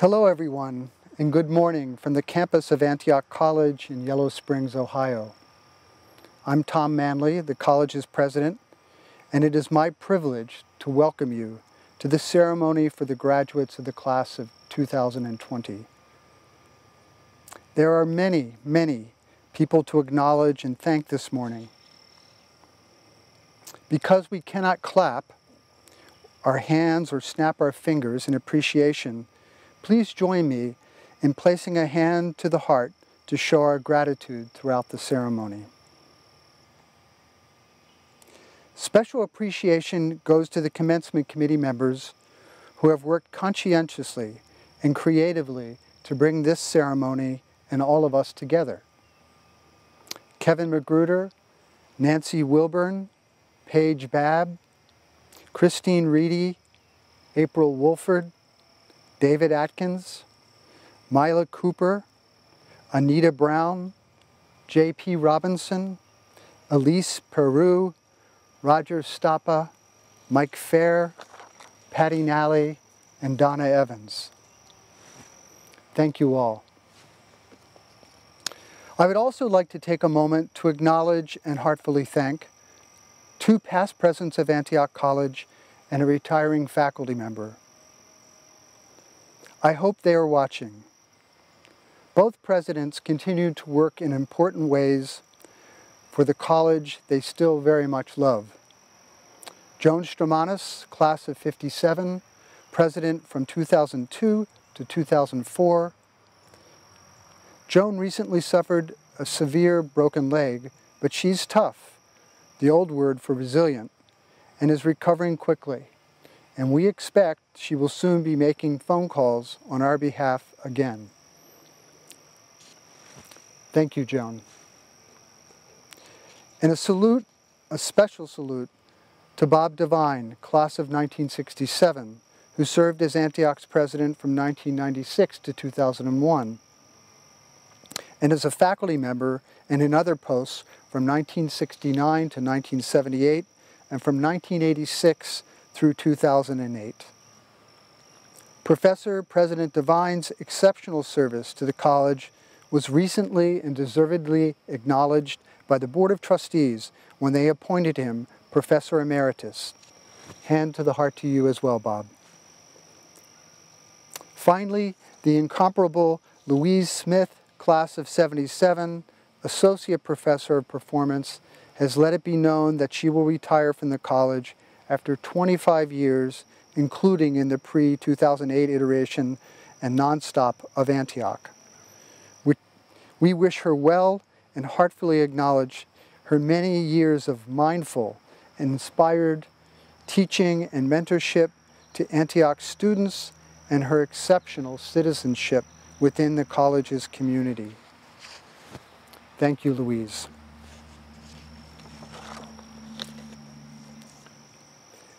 Hello, everyone, and good morning from the campus of Antioch College in Yellow Springs, Ohio. I'm Tom Manley, the college's president, and it is my privilege to welcome you to the ceremony for the graduates of the class of 2020. There are many, many people to acknowledge and thank this morning. Because we cannot clap our hands or snap our fingers in appreciation, please join me in placing a hand to the heart to show our gratitude throughout the ceremony. Special appreciation goes to the commencement committee members who have worked conscientiously and creatively to bring this ceremony and all of us together. Kevin Magruder, Nancy Wilburn, Paige Babb, Christine Reedy, April Wolford, David Atkins, Mila Cooper, Anita Brown, J.P. Robinson, Elise Peru, Roger Stappa, Mike Fair, Patty Nally, and Donna Evans. Thank you all. I would also like to take a moment to acknowledge and heartfully thank two past presidents of Antioch College and a retiring faculty member. I hope they are watching. Both presidents continued to work in important ways for the college they still very much love. Joan Straumanis, class of 57, president from 2002 to 2004. Joan recently suffered a severe broken leg, but she's tough, the old word for resilient, and is recovering quickly. And we expect she will soon be making phone calls on our behalf again. Thank you, Joan. And a salute, a special salute, to Bob Devine, class of 1967, who served as Antioch's president from 1996 to 2001, and as a faculty member and in other posts from 1969 to 1978, and from 1986 through 2008. Professor President Devine's exceptional service to the college was recently and deservedly acknowledged by the Board of Trustees when they appointed him Professor Emeritus. Hand to the heart to you as well, Bob. Finally, the incomparable Louise Smith, class of 77, Associate Professor of Performance, has let it be known that she will retire from the college after 25 years, including in the pre-2008 iteration and nonstop of Antioch. We, we wish her well and heartfully acknowledge her many years of mindful and inspired teaching and mentorship to Antioch students and her exceptional citizenship within the college's community. Thank you, Louise.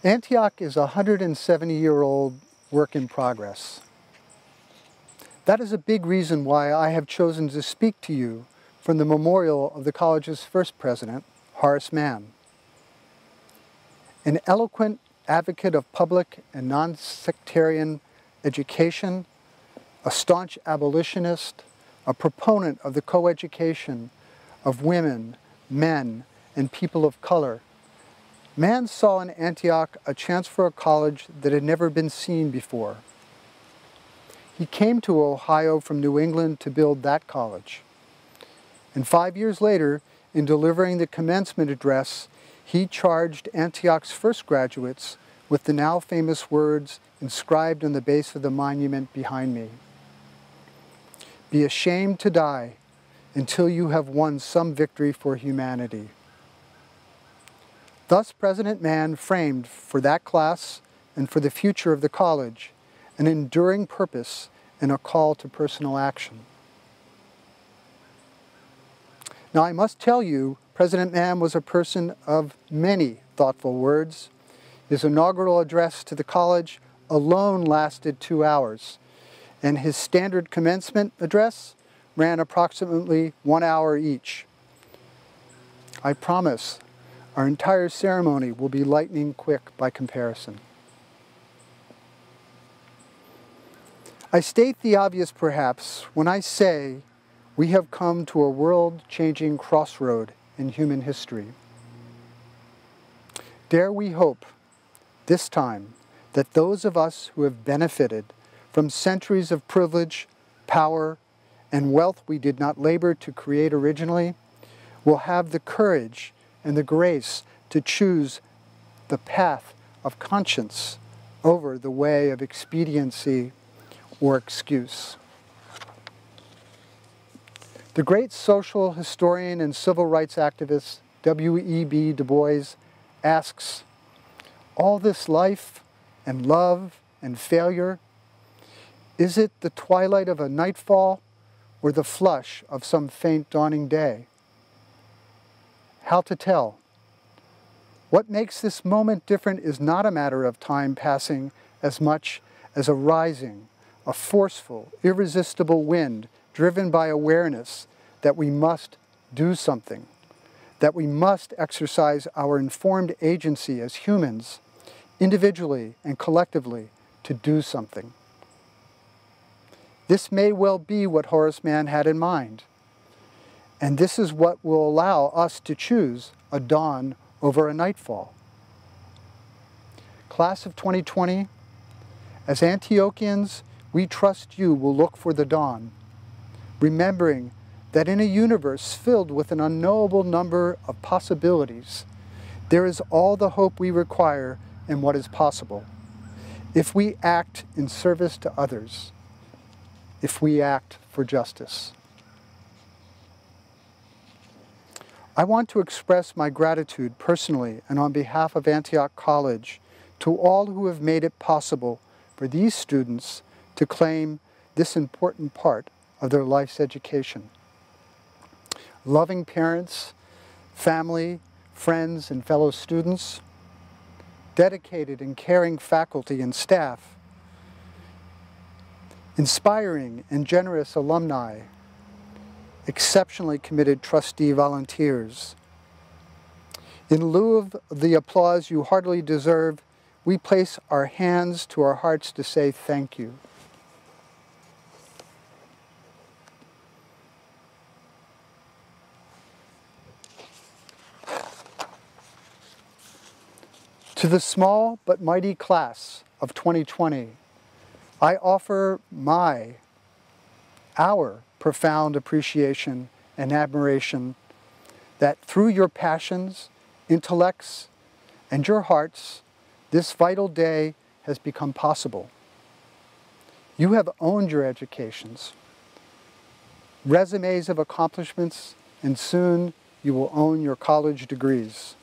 Antioch is a 170-year-old work in progress. That is a big reason why I have chosen to speak to you from the memorial of the college's first president, Horace Mann. An eloquent advocate of public and non-sectarian education, a staunch abolitionist, a proponent of the coeducation of women, men, and people of color, Mann saw in Antioch a chance for a college that had never been seen before. He came to Ohio from New England to build that college. And five years later, in delivering the commencement address, he charged Antioch's first graduates with the now famous words inscribed on the base of the monument behind me. Be ashamed to die until you have won some victory for humanity. Thus, President Mann framed for that class and for the future of the college an enduring purpose and a call to personal action. Now, I must tell you, President Mann was a person of many thoughtful words. His inaugural address to the college alone lasted two hours, and his standard commencement address ran approximately one hour each. I promise our entire ceremony will be lightning quick by comparison. I state the obvious perhaps when I say we have come to a world-changing crossroad in human history. Dare we hope, this time, that those of us who have benefited from centuries of privilege, power, and wealth we did not labor to create originally will have the courage and the grace to choose the path of conscience over the way of expediency or excuse. The great social historian and civil rights activist W.E.B. Du Bois asks, all this life and love and failure, is it the twilight of a nightfall or the flush of some faint dawning day? How to tell? What makes this moment different is not a matter of time passing as much as a rising, a forceful, irresistible wind driven by awareness that we must do something, that we must exercise our informed agency as humans, individually and collectively, to do something. This may well be what Horace Mann had in mind. And this is what will allow us to choose a dawn over a nightfall. Class of 2020, as Antiochians, we trust you will look for the dawn, remembering that in a universe filled with an unknowable number of possibilities, there is all the hope we require in what is possible. If we act in service to others, if we act for justice. I want to express my gratitude personally and on behalf of Antioch College to all who have made it possible for these students to claim this important part of their life's education. Loving parents, family, friends, and fellow students, dedicated and caring faculty and staff, inspiring and generous alumni, exceptionally committed trustee volunteers. In lieu of the applause you heartily deserve, we place our hands to our hearts to say thank you. To the small but mighty class of 2020, I offer my, our profound appreciation and admiration that through your passions, intellects, and your hearts, this vital day has become possible. You have owned your educations, resumes of accomplishments, and soon you will own your college degrees.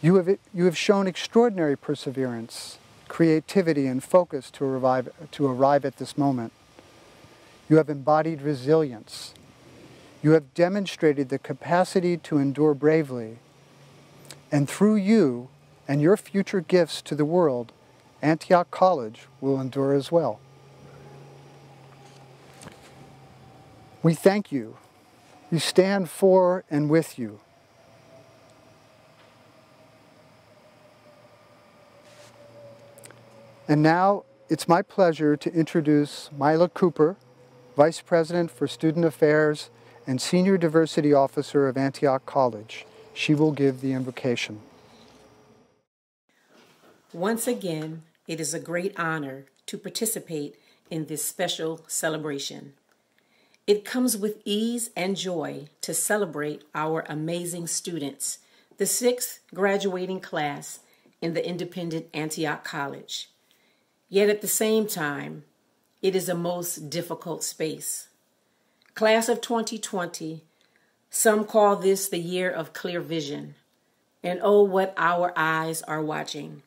You have, you have shown extraordinary perseverance, creativity, and focus to arrive, to arrive at this moment. You have embodied resilience. You have demonstrated the capacity to endure bravely. And through you and your future gifts to the world, Antioch College will endure as well. We thank you. We stand for and with you. And now it's my pleasure to introduce Mila Cooper, Vice President for Student Affairs and Senior Diversity Officer of Antioch College. She will give the invocation. Once again, it is a great honor to participate in this special celebration. It comes with ease and joy to celebrate our amazing students, the sixth graduating class in the independent Antioch College. Yet at the same time, it is a most difficult space. Class of 2020, some call this the year of clear vision. And oh, what our eyes are watching.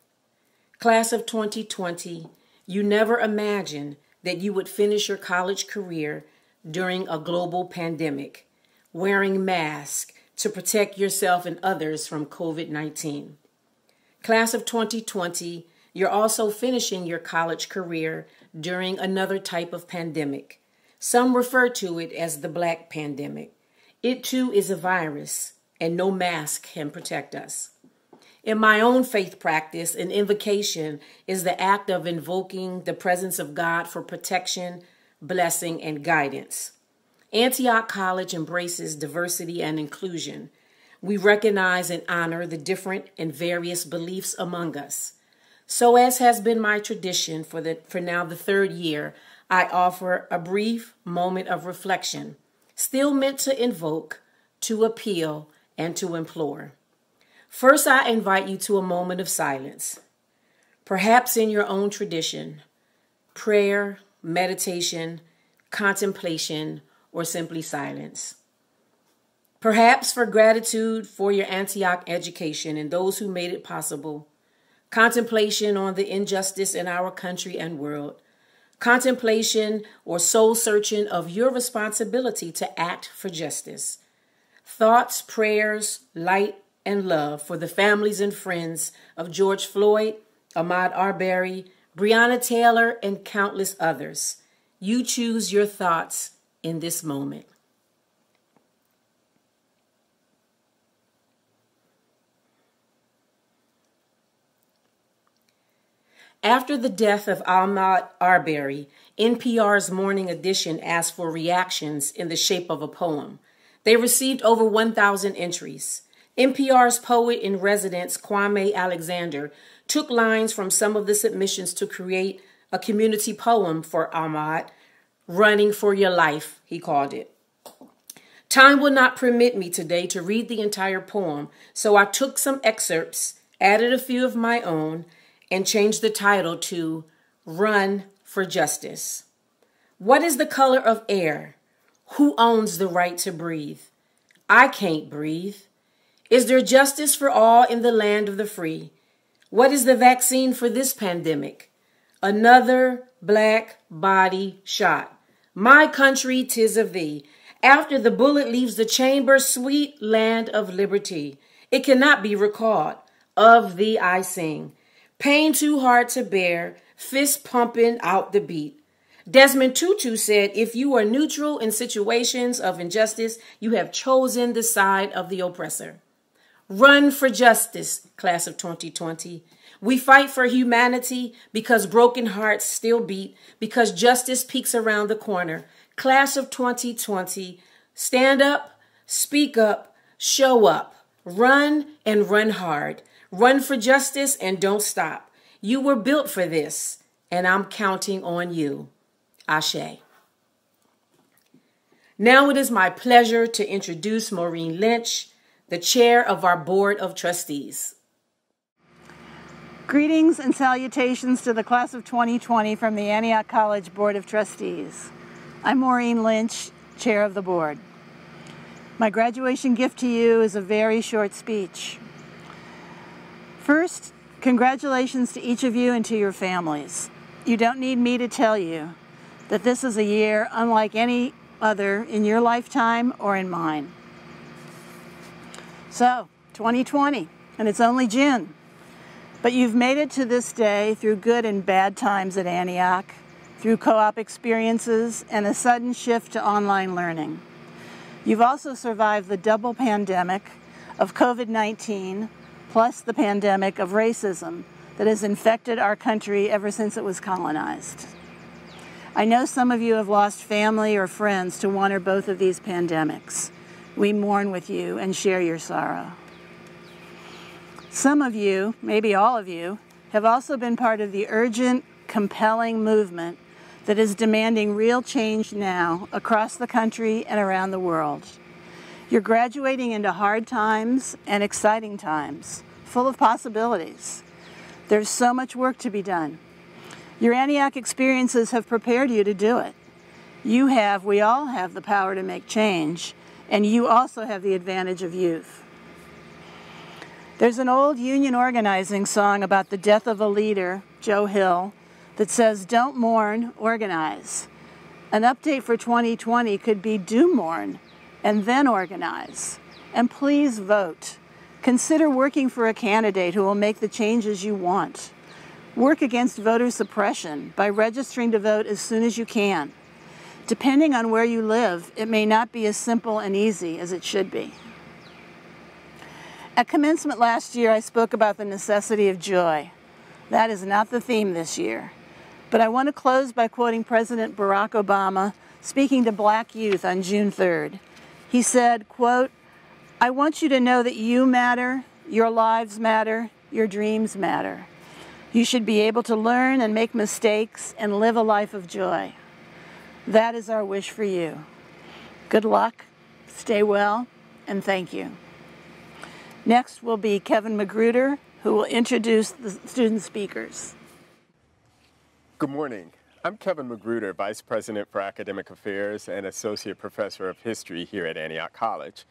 Class of 2020, you never imagined that you would finish your college career during a global pandemic, wearing masks to protect yourself and others from COVID 19. Class of 2020, you're also finishing your college career during another type of pandemic. Some refer to it as the black pandemic. It too is a virus, and no mask can protect us. In my own faith practice, an invocation is the act of invoking the presence of God for protection, blessing, and guidance. Antioch College embraces diversity and inclusion. We recognize and honor the different and various beliefs among us. So, as has been my tradition for, the, for now the third year, I offer a brief moment of reflection, still meant to invoke, to appeal, and to implore. First, I invite you to a moment of silence, perhaps in your own tradition prayer, meditation, contemplation, or simply silence. Perhaps for gratitude for your Antioch education and those who made it possible contemplation on the injustice in our country and world, contemplation or soul searching of your responsibility to act for justice, thoughts, prayers, light, and love for the families and friends of George Floyd, Ahmaud Arbery, Breonna Taylor, and countless others. You choose your thoughts in this moment. After the death of Ahmaud Arbery, NPR's Morning Edition asked for reactions in the shape of a poem. They received over 1,000 entries. NPR's poet in residence, Kwame Alexander, took lines from some of the submissions to create a community poem for Ahmaud, Running for Your Life, he called it. Time will not permit me today to read the entire poem, so I took some excerpts, added a few of my own, and change the title to Run for Justice. What is the color of air? Who owns the right to breathe? I can't breathe. Is there justice for all in the land of the free? What is the vaccine for this pandemic? Another black body shot. My country, tis of thee. After the bullet leaves the chamber, sweet land of liberty, it cannot be recalled. Of thee I sing. Pain too hard to bear, fist pumping out the beat. Desmond Tutu said, if you are neutral in situations of injustice, you have chosen the side of the oppressor. Run for justice, class of 2020. We fight for humanity because broken hearts still beat, because justice peeks around the corner. Class of 2020, stand up, speak up, show up, run and run hard. Run for justice and don't stop. You were built for this, and I'm counting on you. Ashe. Now it is my pleasure to introduce Maureen Lynch, the chair of our Board of Trustees. Greetings and salutations to the class of 2020 from the Antioch College Board of Trustees. I'm Maureen Lynch, chair of the board. My graduation gift to you is a very short speech. First, congratulations to each of you and to your families. You don't need me to tell you that this is a year unlike any other in your lifetime or in mine. So, 2020, and it's only June. But you've made it to this day through good and bad times at Antioch, through co-op experiences and a sudden shift to online learning. You've also survived the double pandemic of COVID-19 plus the pandemic of racism that has infected our country ever since it was colonized. I know some of you have lost family or friends to one or both of these pandemics. We mourn with you and share your sorrow. Some of you, maybe all of you, have also been part of the urgent, compelling movement that is demanding real change now across the country and around the world. You're graduating into hard times and exciting times, full of possibilities. There's so much work to be done. Your Antioch experiences have prepared you to do it. You have, we all have the power to make change, and you also have the advantage of youth. There's an old union organizing song about the death of a leader, Joe Hill, that says, Don't mourn, organize. An update for 2020 could be do mourn and then organize. And please vote. Consider working for a candidate who will make the changes you want. Work against voter suppression by registering to vote as soon as you can. Depending on where you live, it may not be as simple and easy as it should be. At commencement last year, I spoke about the necessity of joy. That is not the theme this year. But I want to close by quoting President Barack Obama speaking to black youth on June 3rd. He said, quote, I want you to know that you matter, your lives matter, your dreams matter. You should be able to learn and make mistakes and live a life of joy. That is our wish for you. Good luck, stay well, and thank you. Next will be Kevin Magruder, who will introduce the student speakers. Good morning. I'm Kevin Magruder, Vice President for Academic Affairs and Associate Professor of History here at Antioch College.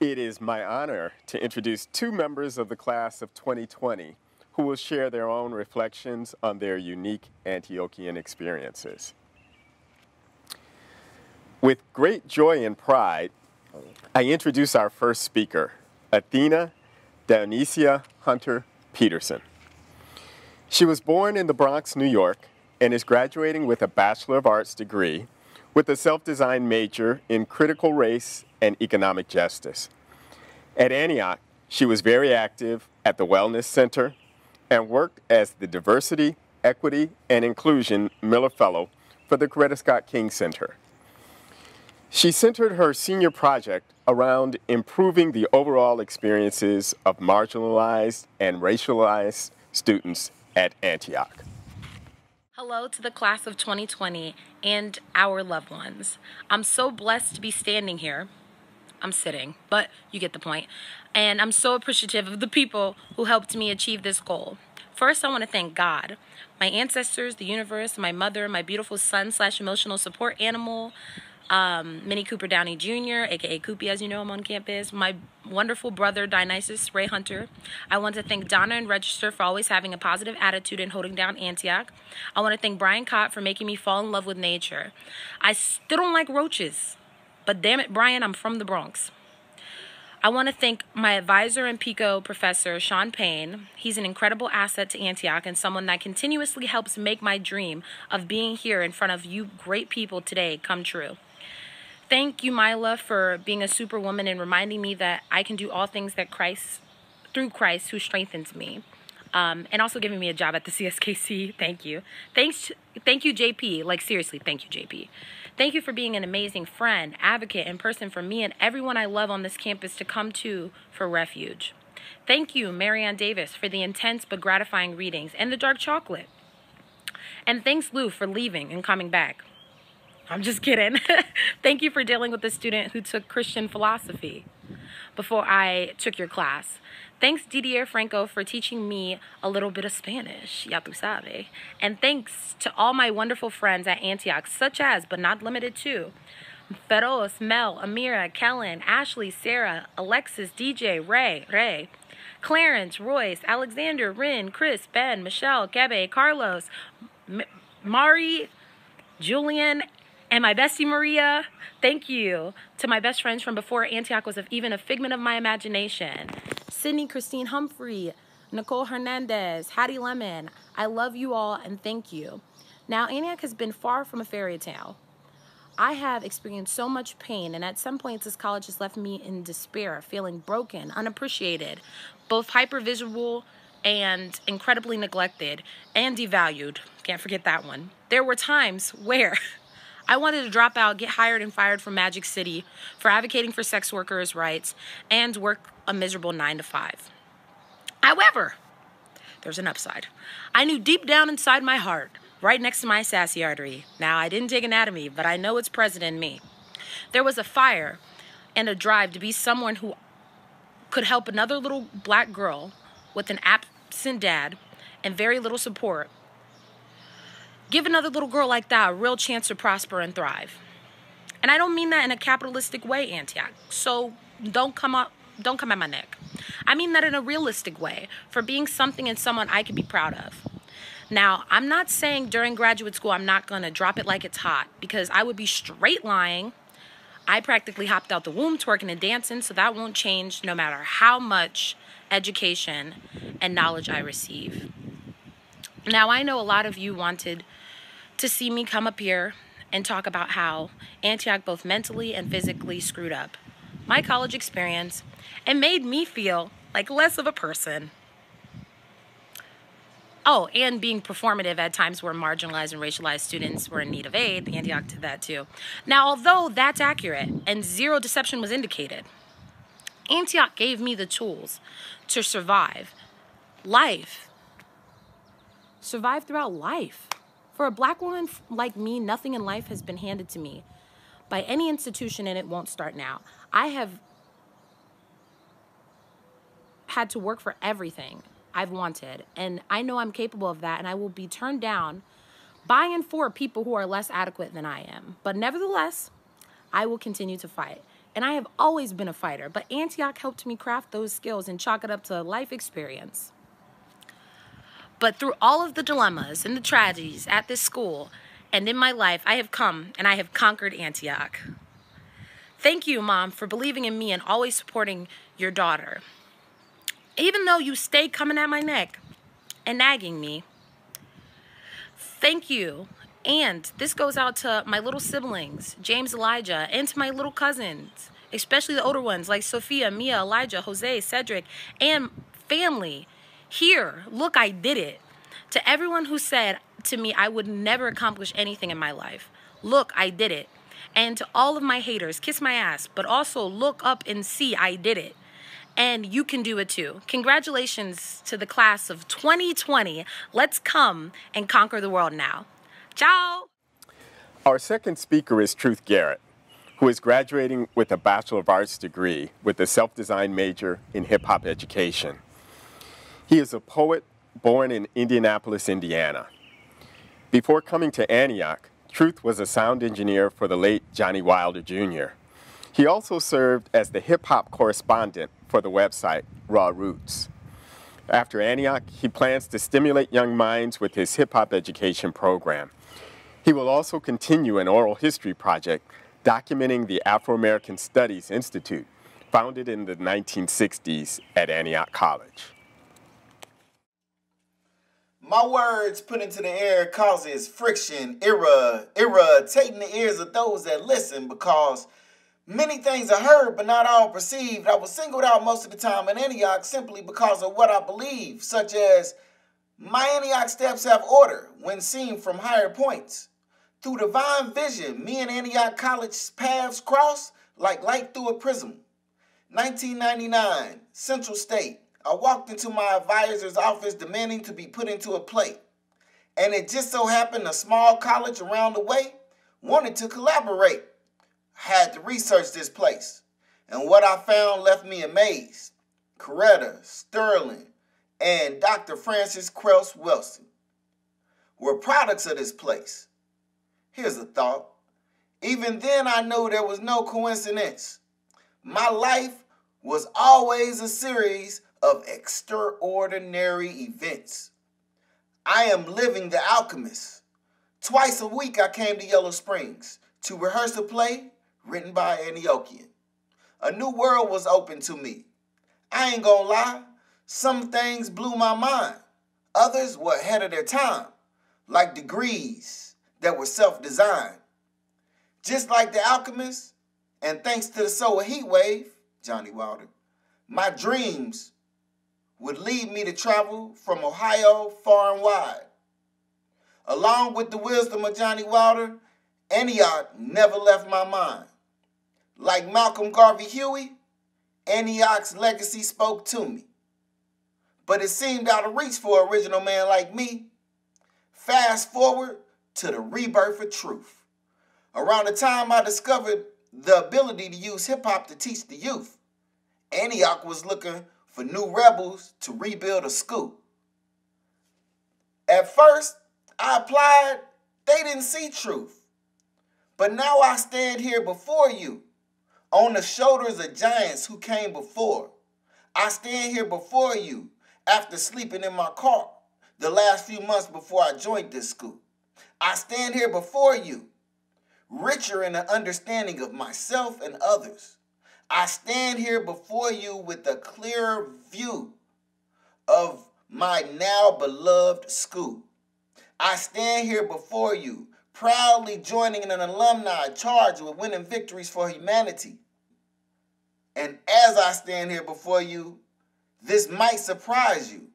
It is my honor to introduce two members of the class of 2020 who will share their own reflections on their unique Antiochian experiences. With great joy and pride, I introduce our first speaker, Athena Dionysia Hunter Peterson. She was born in the Bronx, New York, and is graduating with a Bachelor of Arts degree with a self-designed major in critical race and economic justice. At Antioch, she was very active at the Wellness Center, and worked as the Diversity, Equity, and Inclusion Miller Fellow for the Coretta Scott King Center. She centered her senior project around improving the overall experiences of marginalized and racialized students at Antioch. Hello to the class of 2020 and our loved ones. I'm so blessed to be standing here. I'm sitting, but you get the point. And I'm so appreciative of the people who helped me achieve this goal. First, I want to thank God, my ancestors, the universe, my mother, my beautiful son slash emotional support animal, um, Minnie Cooper Downey Jr., aka Koopy, as you know, I'm on campus. My wonderful brother Dionysus Ray Hunter. I want to thank Donna and Register for always having a positive attitude and holding down Antioch. I want to thank Brian Cott for making me fall in love with nature. I still don't like roaches, but damn it, Brian, I'm from the Bronx. I want to thank my advisor and PICO professor, Sean Payne. He's an incredible asset to Antioch and someone that continuously helps make my dream of being here in front of you great people today come true. Thank you, Mila, for being a superwoman and reminding me that I can do all things that Christ, through Christ who strengthens me. um, and also giving me a job at the CSKC. Thank you. Thanks, thank you, JP. Like seriously, thank you, JP. Thank you for being an amazing friend, advocate, and person for me and everyone I love on this campus to come to for refuge. Thank you, Marianne Davis, for the intense but gratifying readings and the dark chocolate. And thanks, Lou, for leaving and coming back. I'm just kidding. Thank you for dealing with the student who took Christian philosophy before I took your class. Thanks, Didier Franco, for teaching me a little bit of Spanish. Ya tu sabe. And thanks to all my wonderful friends at Antioch, such as, but not limited to, Feroz, Mel, Amira, Kellen, Ashley, Sarah, Alexis, DJ, Ray, Ray, Clarence, Royce, Alexander, Rin, Chris, Ben, Michelle, Kebe, Carlos, M- Mari, Julian, and my bestie Maria. Thank you to my best friends from before Antioch was even a figment of my imagination. Sydney Christine Humphrey, Nicole Hernandez, Hattie Lemon. I love you all and thank you. Now, Antioch has been far from a fairy tale. I have experienced so much pain, and at some points, this college has left me in despair, feeling broken, unappreciated, both hypervisual and incredibly neglected and devalued. Can't forget that one. There were times where I wanted to drop out, get hired and fired from Magic City for advocating for sex workers' rights, and work a miserable nine to five. However, there's an upside. I knew deep down inside my heart right next to my sassy artery. Now, I didn't take anatomy, but I know it's present in me. There was a fire and a drive to be someone who could help another little black girl with an absent dad and very little support. Give another little girl like that a real chance to prosper and thrive. And I don't mean that in a capitalistic way, Antioch. So don't come up don't come at my neck. I mean that in a realistic way, for being something and someone I could be proud of. Now, I'm not saying during graduate school I'm not going to drop it like it's hot because I would be straight lying. I practically hopped out the womb twerking and dancing, so that won't change no matter how much education and knowledge I receive. Now, I know a lot of you wanted to see me come up here and talk about how Antioch both mentally and physically screwed up my college experience and made me feel like less of a person Oh, and being performative at times where marginalized and racialized students were in need of aid. Antioch did that too. Now, although that's accurate and zero deception was indicated, Antioch gave me the tools to survive life. Survive throughout life. For a black woman like me, nothing in life has been handed to me by any institution, and it won't start now. I have had to work for everything I've wanted. And I know I'm capable of that, and I will be turned down by and for people who are less adequate than I am. But nevertheless, I will continue to fight. And I have always been a fighter, but Antioch helped me craft those skills and chalk it up to life experience. But through all of the dilemmas and the tragedies at this school and in my life, I have come and I have conquered Antioch. Thank you, Mom, for believing in me and always supporting your daughter even though you stay coming at my neck and nagging me, thank you. And this goes out to my little siblings, James Elijah, and to my little cousins, especially the older ones like Sophia, Mia, Elijah, Jose, Cedric, and family. Here, look, I did it. To everyone who said to me I would never accomplish anything in my life, look, I did it. And to all of my haters, kiss my ass, but also look up and see I did it and you can do it too. Congratulations to the class of 2020. Let's come and conquer the world now. Ciao. Our second speaker is Truth Garrett, who is graduating with a Bachelor of Arts degree with a self design major in hip hop education. He is a poet born in Indianapolis, Indiana. Before coming to Antioch, Truth was a sound engineer for the late Johnny Wilder Jr. He also served as the hip hop correspondent for the website Raw Roots. After Antioch, he plans to stimulate young minds with his hip hop education program. He will also continue an oral history project documenting the Afro American Studies Institute, founded in the 1960s at Antioch College. My words put into the air causes friction, irra, irritating the ears of those that listen because Many things are heard, but not all perceived. I was singled out most of the time in Antioch simply because of what I believe, such as my Antioch steps have order when seen from higher points. Through divine vision, me and Antioch College paths cross like light through a prism. 1999, Central State. I walked into my advisor's office demanding to be put into a plate. And it just so happened a small college around the way wanted to collaborate. I had to research this place. And what I found left me amazed. Coretta, Sterling, and Dr. Frances Cress Welsing were products of this place. Here's a thought. Even then, I knew there was no coincidence. My life was always a series of extraordinary events. I am living the alchemist. Twice a week, I came to Yellow Springs to rehearse a play written by Antiochian. A new world was open to me. I ain't gonna lie, some things blew my mind. Others were ahead of their time, like degrees that were self designed. Just like the alchemist, and thanks to the solar heat wave, Johnny Wilder, my dreams would lead me to travel from Ohio far and wide. Along with the wisdom of Johnny Wilder, Antioch never left my mind. Like Malcolm Garvey Huey, Antioch's legacy spoke to me. But it seemed out of reach for an original man like me. Fast forward to the rebirth of truth. Around the time I discovered the ability to use hip hop to teach the youth, Antioch was looking for new rebels to rebuild a school. At first, I applied, they didn't see truth. But now I stand here before you on the shoulders of giants who came before. I stand here before you after sleeping in my car the last few months before I joined this school. I stand here before you, richer in the understanding of myself and others. I stand here before you with a clearer view of my now beloved school. I stand here before you, proudly joining an alumni charged with winning victories for humanity. And as I stand here before you, this might surprise you,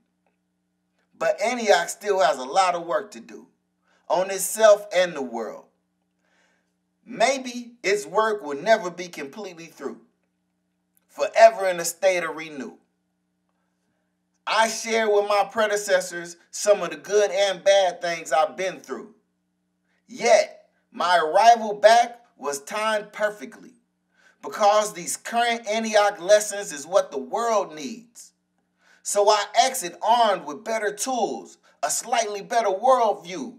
but Antioch still has a lot of work to do on itself and the world. Maybe its work will never be completely through, forever in a state of renewal. I share with my predecessors some of the good and bad things I've been through. Yet, my arrival back was timed perfectly because these current Antioch lessons is what the world needs. So I exit armed with better tools, a slightly better worldview,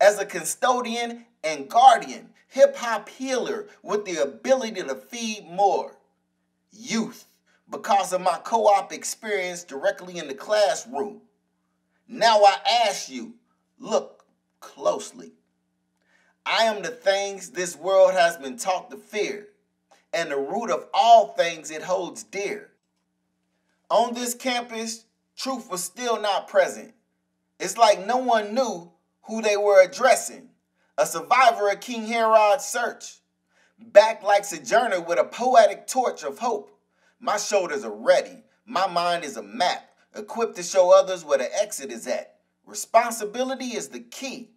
as a custodian and guardian, hip hop healer with the ability to feed more youth because of my co op experience directly in the classroom. Now I ask you, look closely. I am the things this world has been taught to fear, and the root of all things it holds dear. On this campus, truth was still not present. It's like no one knew who they were addressing. A survivor of King Herod's search, back like Sojourner with a poetic torch of hope my shoulders are ready. My mind is a map, equipped to show others where the exit is at. Responsibility is the key.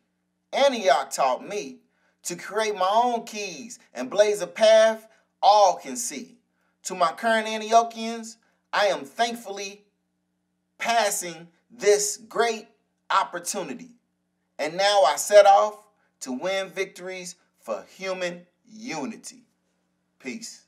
Antioch taught me to create my own keys and blaze a path all can see. To my current Antiochians, I am thankfully passing this great opportunity. And now I set off to win victories for human unity. Peace.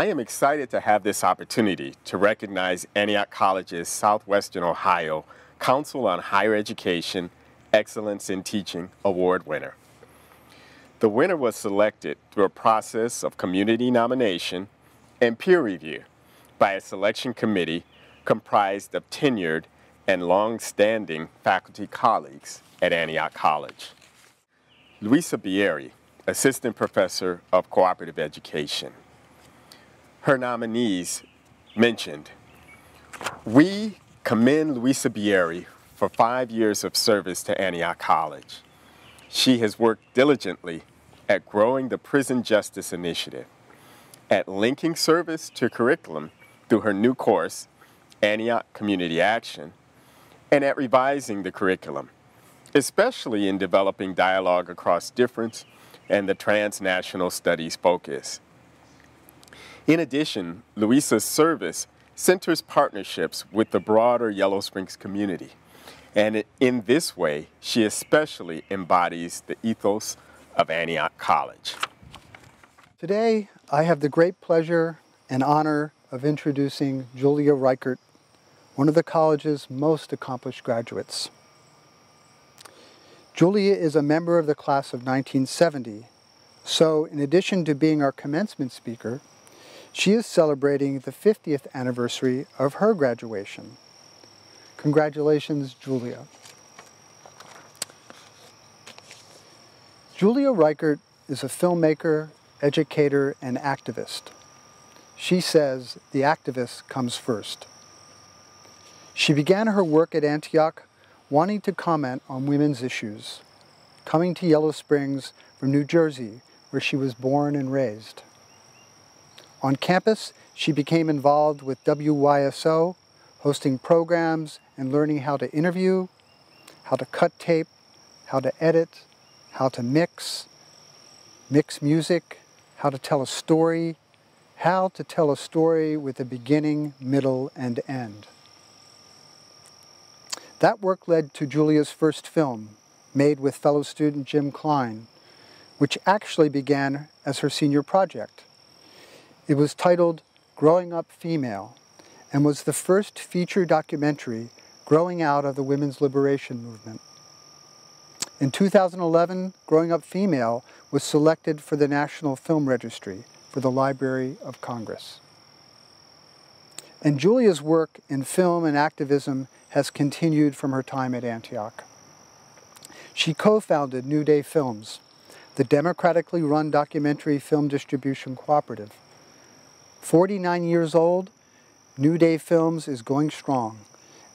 I am excited to have this opportunity to recognize Antioch College's Southwestern Ohio Council on Higher Education Excellence in Teaching Award winner. The winner was selected through a process of community nomination and peer review by a selection committee comprised of tenured and long-standing faculty colleagues at Antioch College. Luisa Bieri, Assistant Professor of Cooperative Education. Her nominees mentioned, we commend Luisa Bieri for five years of service to Antioch College. She has worked diligently at growing the Prison Justice Initiative, at linking service to curriculum through her new course, Antioch Community Action, and at revising the curriculum, especially in developing dialogue across difference and the transnational studies focus. In addition, Luisa's service centers partnerships with the broader Yellow Springs community. And in this way, she especially embodies the ethos of Antioch College. Today, I have the great pleasure and honor of introducing Julia Reichert, one of the college's most accomplished graduates. Julia is a member of the class of 1970, so in addition to being our commencement speaker, she is celebrating the 50th anniversary of her graduation. Congratulations, Julia. Julia Reichert is a filmmaker, educator, and activist. She says the activist comes first. She began her work at Antioch wanting to comment on women's issues, coming to Yellow Springs from New Jersey, where she was born and raised. On campus, she became involved with WYSO, hosting programs and learning how to interview, how to cut tape, how to edit, how to mix, mix music, how to tell a story, how to tell a story with a beginning, middle, and end. That work led to Julia's first film, made with fellow student Jim Klein, which actually began as her senior project. It was titled Growing Up Female and was the first feature documentary growing out of the women's liberation movement. In 2011, Growing Up Female was selected for the National Film Registry for the Library of Congress. And Julia's work in film and activism has continued from her time at Antioch. She co-founded New Day Films, the democratically run documentary film distribution cooperative. 49 years old, New Day Films is going strong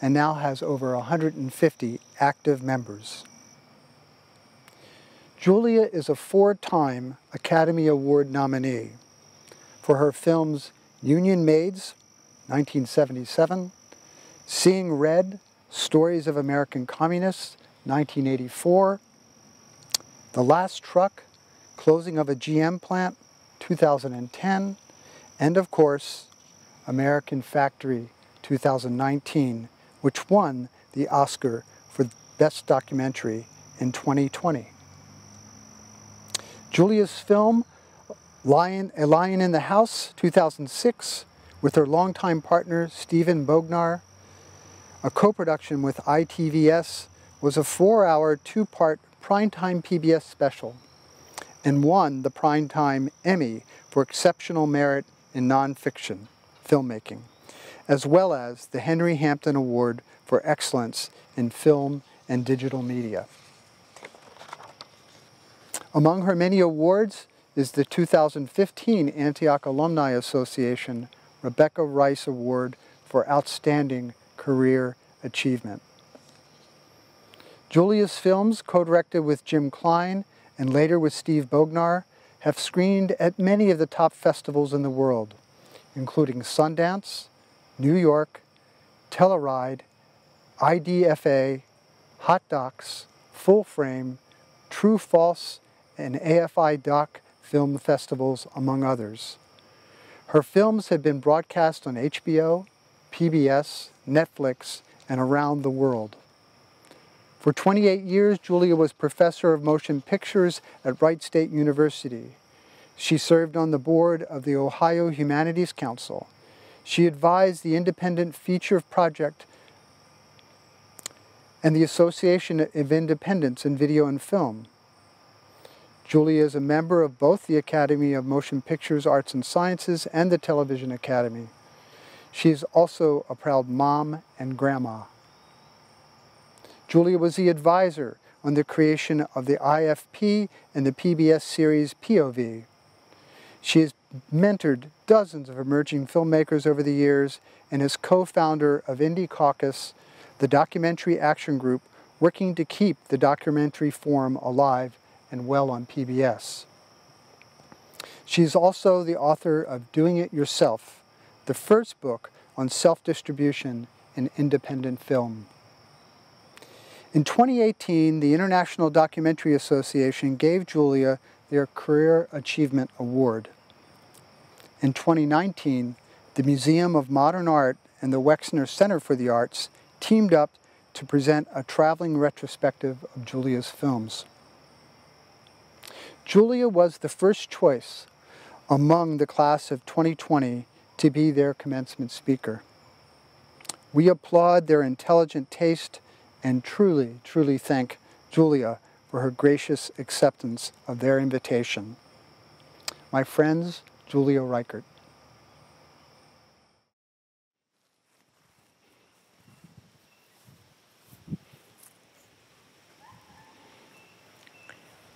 and now has over 150 active members. Julia is a four-time Academy Award nominee for her films Union Maids, 1977, Seeing Red, Stories of American Communists, 1984, The Last Truck, Closing of a GM Plant, 2010, and of course, American Factory, 2019, which won the Oscar for Best Documentary in 2020. Julia's film, Lion, A Lion in the House, 2006, with her longtime partner, Steven Bognar, a co-production with ITVS, was a four-hour, two-part primetime PBS special and won the Primetime Emmy for Exceptional Merit in Nonfiction Filmmaking, as well as the Henry Hampton Award for Excellence in Film and Digital Media. Among her many awards is the 2015 Antioch Alumni Association Rebecca Rice Award for Outstanding career achievement. Julia's films, co-directed with Jim Klein and later with Steve Bognar, have screened at many of the top festivals in the world, including Sundance, New York, Telluride, IDFA, Hot Docs, Full Frame, True False, and AFI Doc film festivals, among others. Her films have been broadcast on HBO, PBS, Netflix, and around the world. For 28 years, Julia was professor of motion pictures at Wright State University. She served on the board of the Ohio Humanities Council. She advised the Independent Feature Project and the Association of Independents in Video and Film. Julia is a member of both the Academy of Motion Pictures Arts and Sciences and the Television Academy. She is also a proud mom and grandma. Julia was the advisor on the creation of the IFP and the PBS series POV. She has mentored dozens of emerging filmmakers over the years and is co-founder of Indie Caucus, the documentary action group working to keep the documentary form alive and well on PBS. She is also the author of Doing It Yourself, the first book on self-distribution in independent film. In 2018, the International Documentary Association gave Julia their Career Achievement Award. In 2019, the Museum of Modern Art and the Wexner Center for the Arts teamed up to present a traveling retrospective of Julia's films. Julia was the first choice among the class of 2020 to be their commencement speaker. We applaud their intelligent taste and truly, truly thank Julia for her gracious acceptance of their invitation. My friends, Julia Reichert.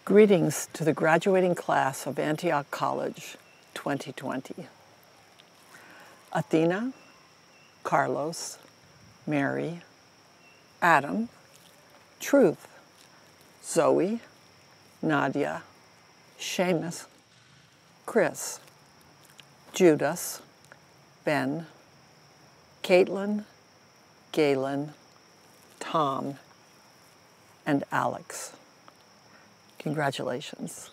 Greetings to the graduating class of Antioch College 2020. Athena, Carlos, Mary, Adam, Truth, Zoe, Nadia, Seamus, Chris, Judas, Ben, Caitlin, Galen, Tom, and Alex. Congratulations.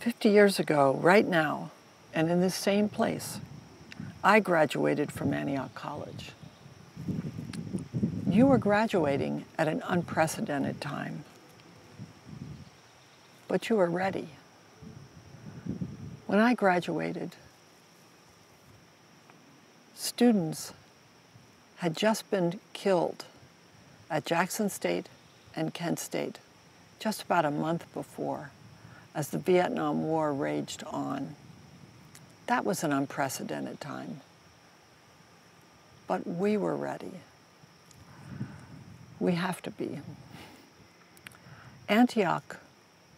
50 years ago, right now, and in this same place, I graduated from Antioch College. You were graduating at an unprecedented time, but you were ready. When I graduated, students had just been killed at Jackson State and Kent State just about a month before as the Vietnam War raged on. That was an unprecedented time. But we were ready. We have to be. Antioch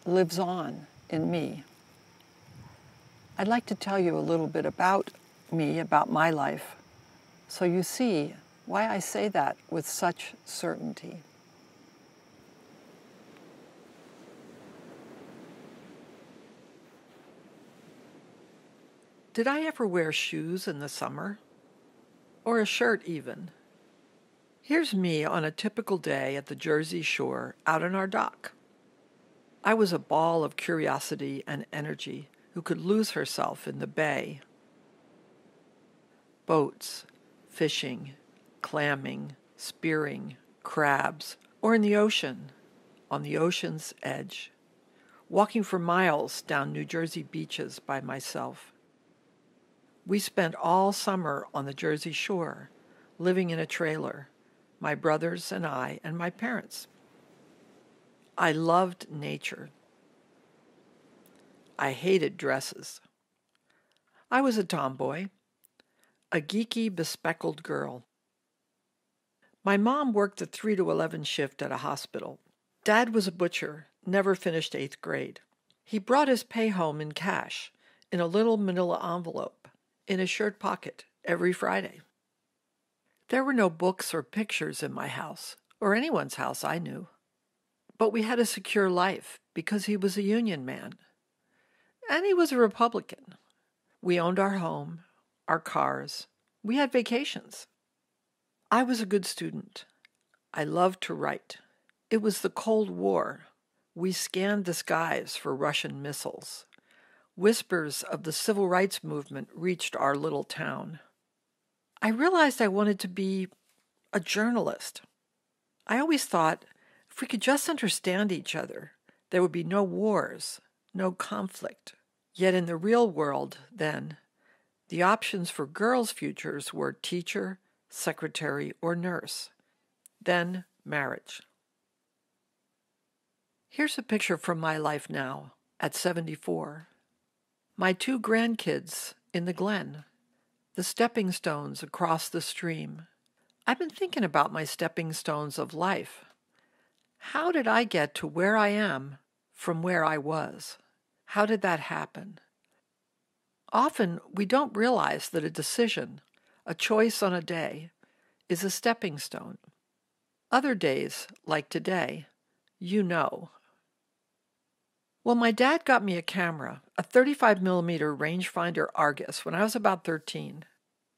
lives on in me. I'd like to tell you a little bit about me, about my life, so you see why I say that with such certainty. Did I ever wear shoes in the summer? Or a shirt, even? Here's me on a typical day at the Jersey Shore out on our dock. I was a ball of curiosity and energy who could lose herself in the bay. Boats, fishing, clamming, spearing, crabs, or in the ocean, on the ocean's edge, walking for miles down New Jersey beaches by myself. We spent all summer on the Jersey Shore, living in a trailer, my brothers and I and my parents. I loved nature. I hated dresses. I was a tomboy, a geeky, bespectacled girl. My mom worked the 3 to 11 shift at a hospital. Dad was a butcher, never finished eighth grade. He brought his pay home in cash in a little manila envelope in a shirt pocket every Friday. There were no books or pictures in my house, or anyone's house I knew. But we had a secure life because he was a Union man. And he was a Republican. We owned our home, our cars, we had vacations. I was a good student. I loved to write. It was the Cold War. We scanned the skies for Russian missiles. Whispers of the civil rights movement reached our little town. I realized I wanted to be a journalist. I always thought if we could just understand each other, there would be no wars, no conflict. Yet in the real world, then, the options for girls' futures were teacher, secretary, or nurse. Then marriage. Here's a picture from my life now, at 74 my two grandkids in the glen, the stepping stones across the stream. I've been thinking about my stepping stones of life. How did I get to where I am from where I was? How did that happen? Often we don't realize that a decision, a choice on a day, is a stepping stone. Other days, like today, you know well, my dad got me a camera, a 35 millimeter rangefinder Argus, when I was about 13.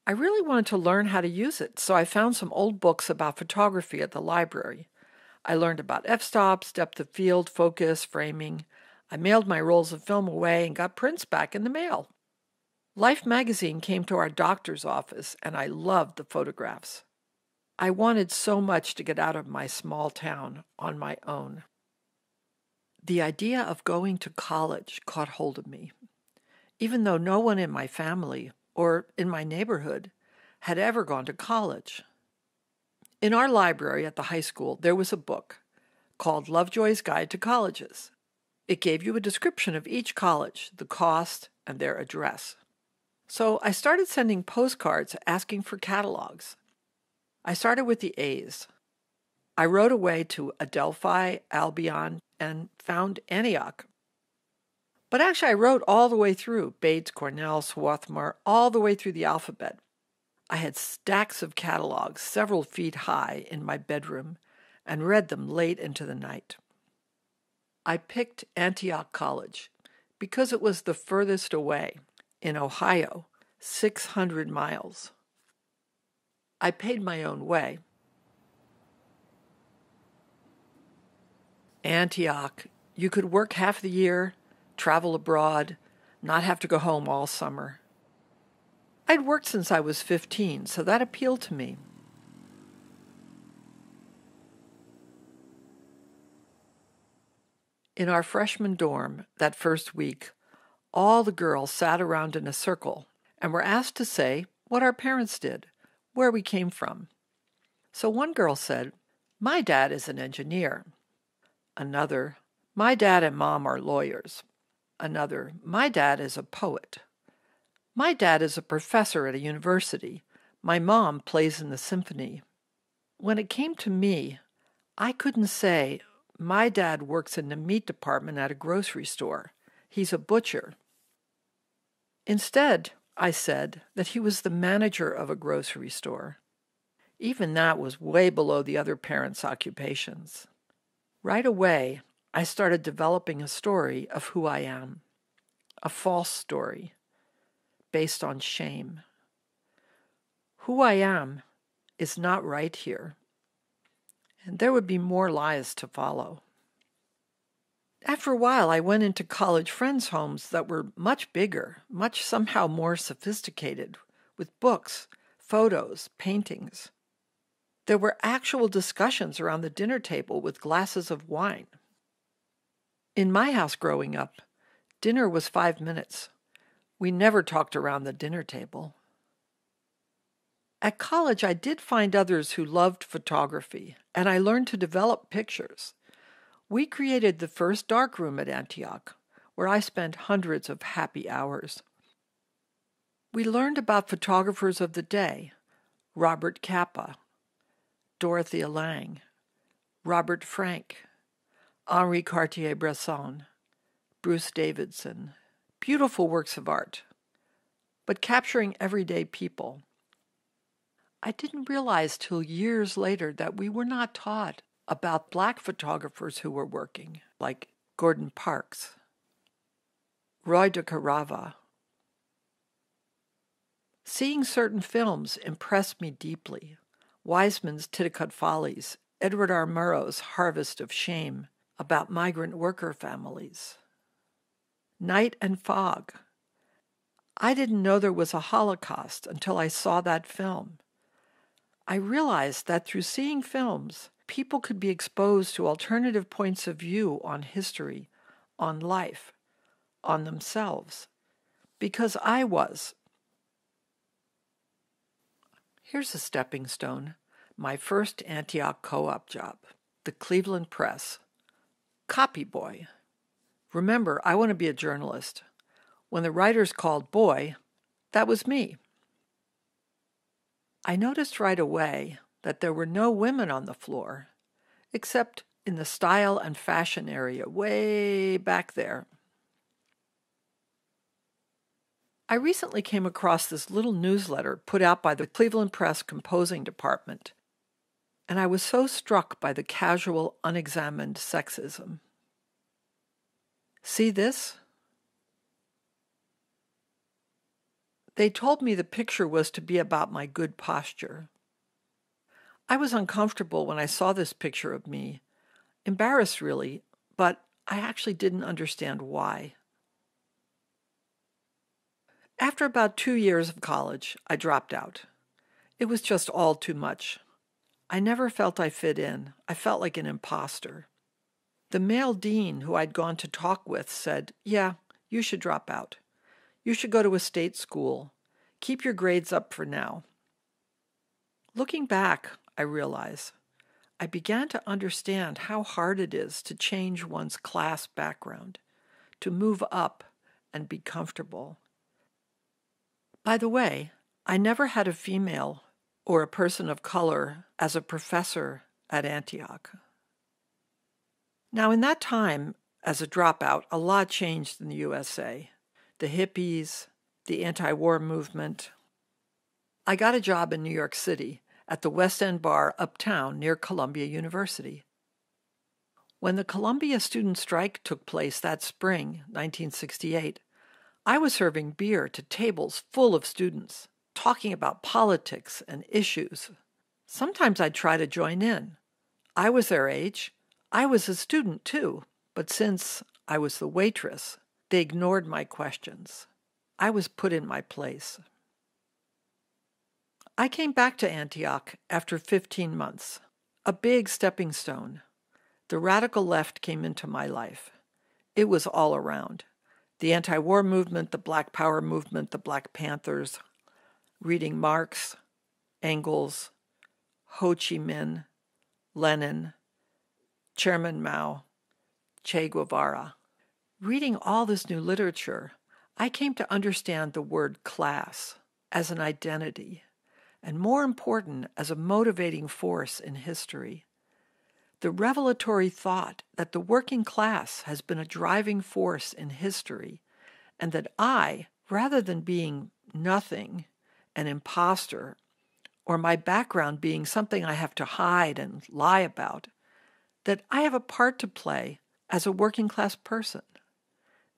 I really wanted to learn how to use it, so I found some old books about photography at the library. I learned about f stops, depth of field, focus, framing. I mailed my rolls of film away and got prints back in the mail. Life magazine came to our doctor's office, and I loved the photographs. I wanted so much to get out of my small town on my own. The idea of going to college caught hold of me. even though no one in my family or in my neighborhood had ever gone to college. In our library at the high school, there was a book called Lovejoy's Guide to Colleges. It gave you a description of each college, the cost, and their address. So I started sending postcards asking for catalogs. I started with the A's. I rode away to Adelphi, Albion, and found Antioch. But actually, I wrote all the way through Bates, Cornell, Swarthmore, all the way through the alphabet. I had stacks of catalogs, several feet high, in my bedroom, and read them late into the night. I picked Antioch College because it was the furthest away in Ohio, 600 miles. I paid my own way. Antioch, you could work half the year, travel abroad, not have to go home all summer. I'd worked since I was 15, so that appealed to me. In our freshman dorm that first week, all the girls sat around in a circle and were asked to say what our parents did, where we came from. So one girl said, My dad is an engineer. Another, My dad and mom are lawyers. Another, My dad is a poet. My dad is a professor at a university. My mom plays in the symphony. When it came to me, I couldn't say, My dad works in the meat department at a grocery store. He's a butcher. Instead, I said that he was the manager of a grocery store. Even that was way below the other parents' occupations. Right away, I started developing a story of who I am, a false story based on shame. Who I am is not right here, and there would be more lies to follow. After a while, I went into college friends' homes that were much bigger, much somehow more sophisticated, with books, photos, paintings. There were actual discussions around the dinner table with glasses of wine. In my house growing up, dinner was five minutes. We never talked around the dinner table. At college, I did find others who loved photography, and I learned to develop pictures. We created the first darkroom at Antioch, where I spent hundreds of happy hours. We learned about photographers of the day Robert Capa, Dorothea Lange, Robert Frank, Henri Cartier Bresson, Bruce Davidson. Beautiful works of art, but capturing everyday people. I didn't realize till years later that we were not taught about black photographers who were working, like Gordon Parks, Roy DeCarava. Seeing certain films impressed me deeply. Wiseman's Titicut Follies, Edward R. Murrow's Harvest of Shame, about migrant worker families. Night and Fog. I didn't know there was a Holocaust until I saw that film. I realized that through seeing films, people could be exposed to alternative points of view on history, on life, on themselves, because I was. Here's a stepping stone my first Antioch co op job, the Cleveland Press. Copy boy. Remember, I want to be a journalist. When the writers called boy, that was me. I noticed right away that there were no women on the floor, except in the style and fashion area way back there. I recently came across this little newsletter put out by the Cleveland Press composing department, and I was so struck by the casual, unexamined sexism. See this? They told me the picture was to be about my good posture. I was uncomfortable when I saw this picture of me, embarrassed really, but I actually didn't understand why. After about two years of college, I dropped out. It was just all too much. I never felt I fit in. I felt like an imposter. The male dean who I'd gone to talk with said, Yeah, you should drop out. You should go to a state school. Keep your grades up for now. Looking back, I realize I began to understand how hard it is to change one's class background, to move up and be comfortable. By the way, I never had a female or a person of color as a professor at Antioch. Now, in that time, as a dropout, a lot changed in the USA. The hippies, the anti war movement. I got a job in New York City at the West End Bar uptown near Columbia University. When the Columbia student strike took place that spring, 1968, I was serving beer to tables full of students, talking about politics and issues. Sometimes I'd try to join in. I was their age. I was a student too, but since I was the waitress, they ignored my questions. I was put in my place. I came back to Antioch after 15 months, a big stepping stone. The radical left came into my life. It was all around the anti war movement, the Black Power movement, the Black Panthers, reading Marx, Engels, Ho Chi Minh, Lenin, Chairman Mao, Che Guevara. Reading all this new literature, I came to understand the word class as an identity and more important, as a motivating force in history. The revelatory thought that the working class has been a driving force in history, and that I, rather than being nothing, an impostor, or my background being something I have to hide and lie about, that I have a part to play as a working class person.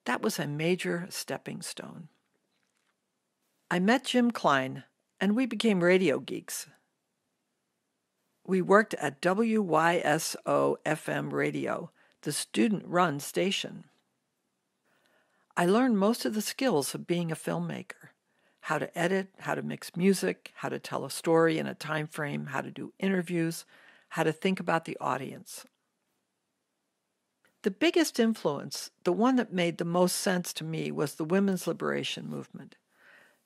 That was a major stepping stone. I met Jim Klein and we became radio geeks. We worked at WYSO FM radio, the student run station. I learned most of the skills of being a filmmaker how to edit, how to mix music, how to tell a story in a time frame, how to do interviews, how to think about the audience. The biggest influence, the one that made the most sense to me, was the women's liberation movement.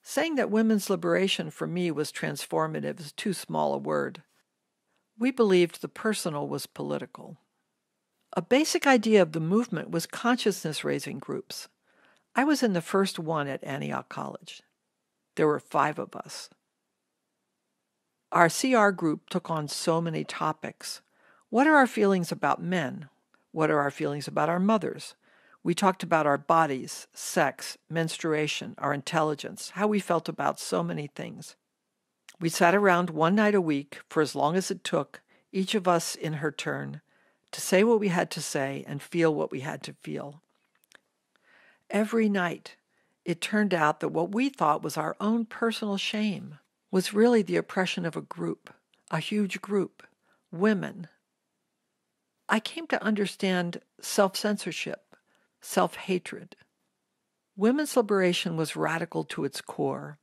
Saying that women's liberation for me was transformative is too small a word. We believed the personal was political. A basic idea of the movement was consciousness raising groups. I was in the first one at Antioch College. There were five of us. Our CR group took on so many topics. What are our feelings about men? What are our feelings about our mothers? We talked about our bodies, sex, menstruation, our intelligence, how we felt about so many things. We sat around one night a week for as long as it took, each of us in her turn, to say what we had to say and feel what we had to feel. Every night, it turned out that what we thought was our own personal shame was really the oppression of a group, a huge group, women. I came to understand self censorship self hatred. Women's liberation was radical to its core.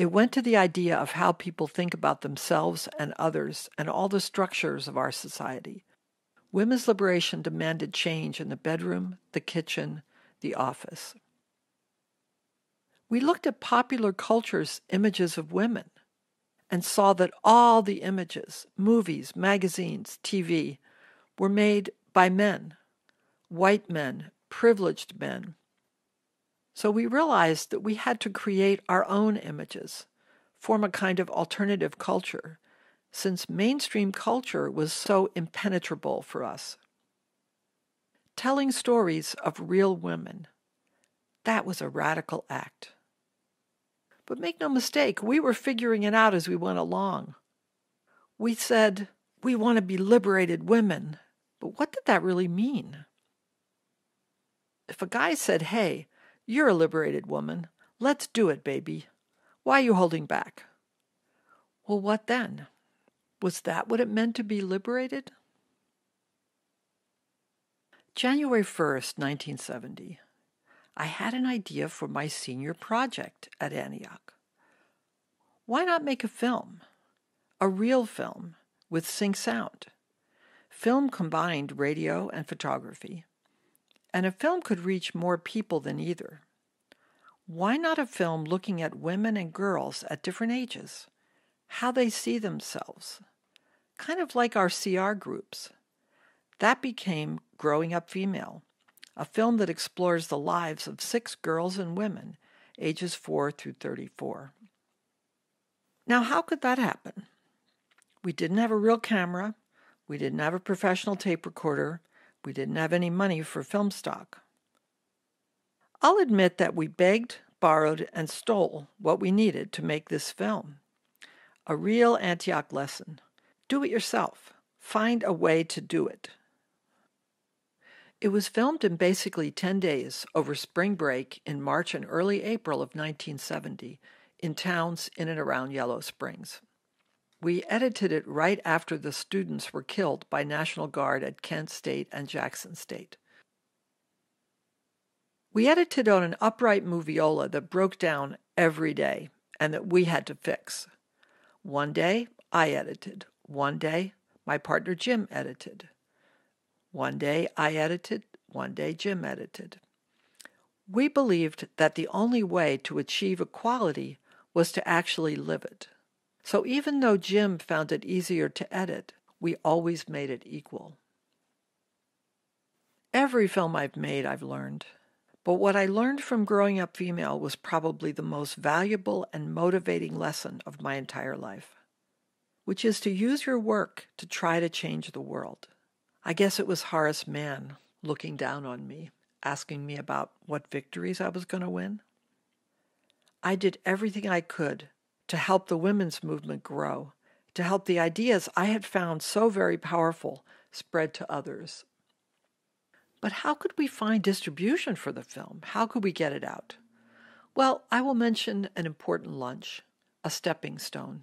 It went to the idea of how people think about themselves and others and all the structures of our society. Women's liberation demanded change in the bedroom, the kitchen, the office. We looked at popular culture's images of women and saw that all the images, movies, magazines, TV, were made by men white men, privileged men. So we realized that we had to create our own images, form a kind of alternative culture, since mainstream culture was so impenetrable for us. Telling stories of real women, that was a radical act. But make no mistake, we were figuring it out as we went along. We said, we want to be liberated women, but what did that really mean? If a guy said, Hey, you're a liberated woman, let's do it, baby. Why are you holding back? Well, what then? Was that what it meant to be liberated? January 1st, 1970. I had an idea for my senior project at Antioch. Why not make a film? A real film with sync sound. Film combined radio and photography and a film could reach more people than either. why not a film looking at women and girls at different ages, how they see themselves, kind of like our CR groups? That became Growing Up Female, a film that explores the lives of six girls and women, ages 4 through 34. Now, how could that happen? We didn't have a real camera, we didn't have a professional tape recorder, we didn't have any money for film stock. I'll admit that we begged, borrowed, and stole what we needed to make this film. A real Antioch lesson. Do it yourself. Find a way to do it. It was filmed in basically 10 days over spring break in March and early April of 1970 in towns in and around Yellow Springs. We edited it right after the students were killed by National Guard at Kent State and Jackson State. We edited on an upright moviola that broke down every day and that we had to fix. One day I edited. One day my partner Jim edited. One day I edited. One day Jim edited. We believed that the only way to achieve equality was to actually live it. So even though Jim found it easier to edit, we always made it equal. Every film I've made, I've learned. But what I learned from growing up female was probably the most valuable and motivating lesson of my entire life, which is to use your work to try to change the world. I guess it was Horace Mann looking down on me, asking me about what victories I was going to win. I did everything I could to help the women's movement grow, to help the ideas I had found so very powerful spread to others. But how could we find distribution for the film? How could we get it out? Well, I will mention an important lunch, a stepping stone.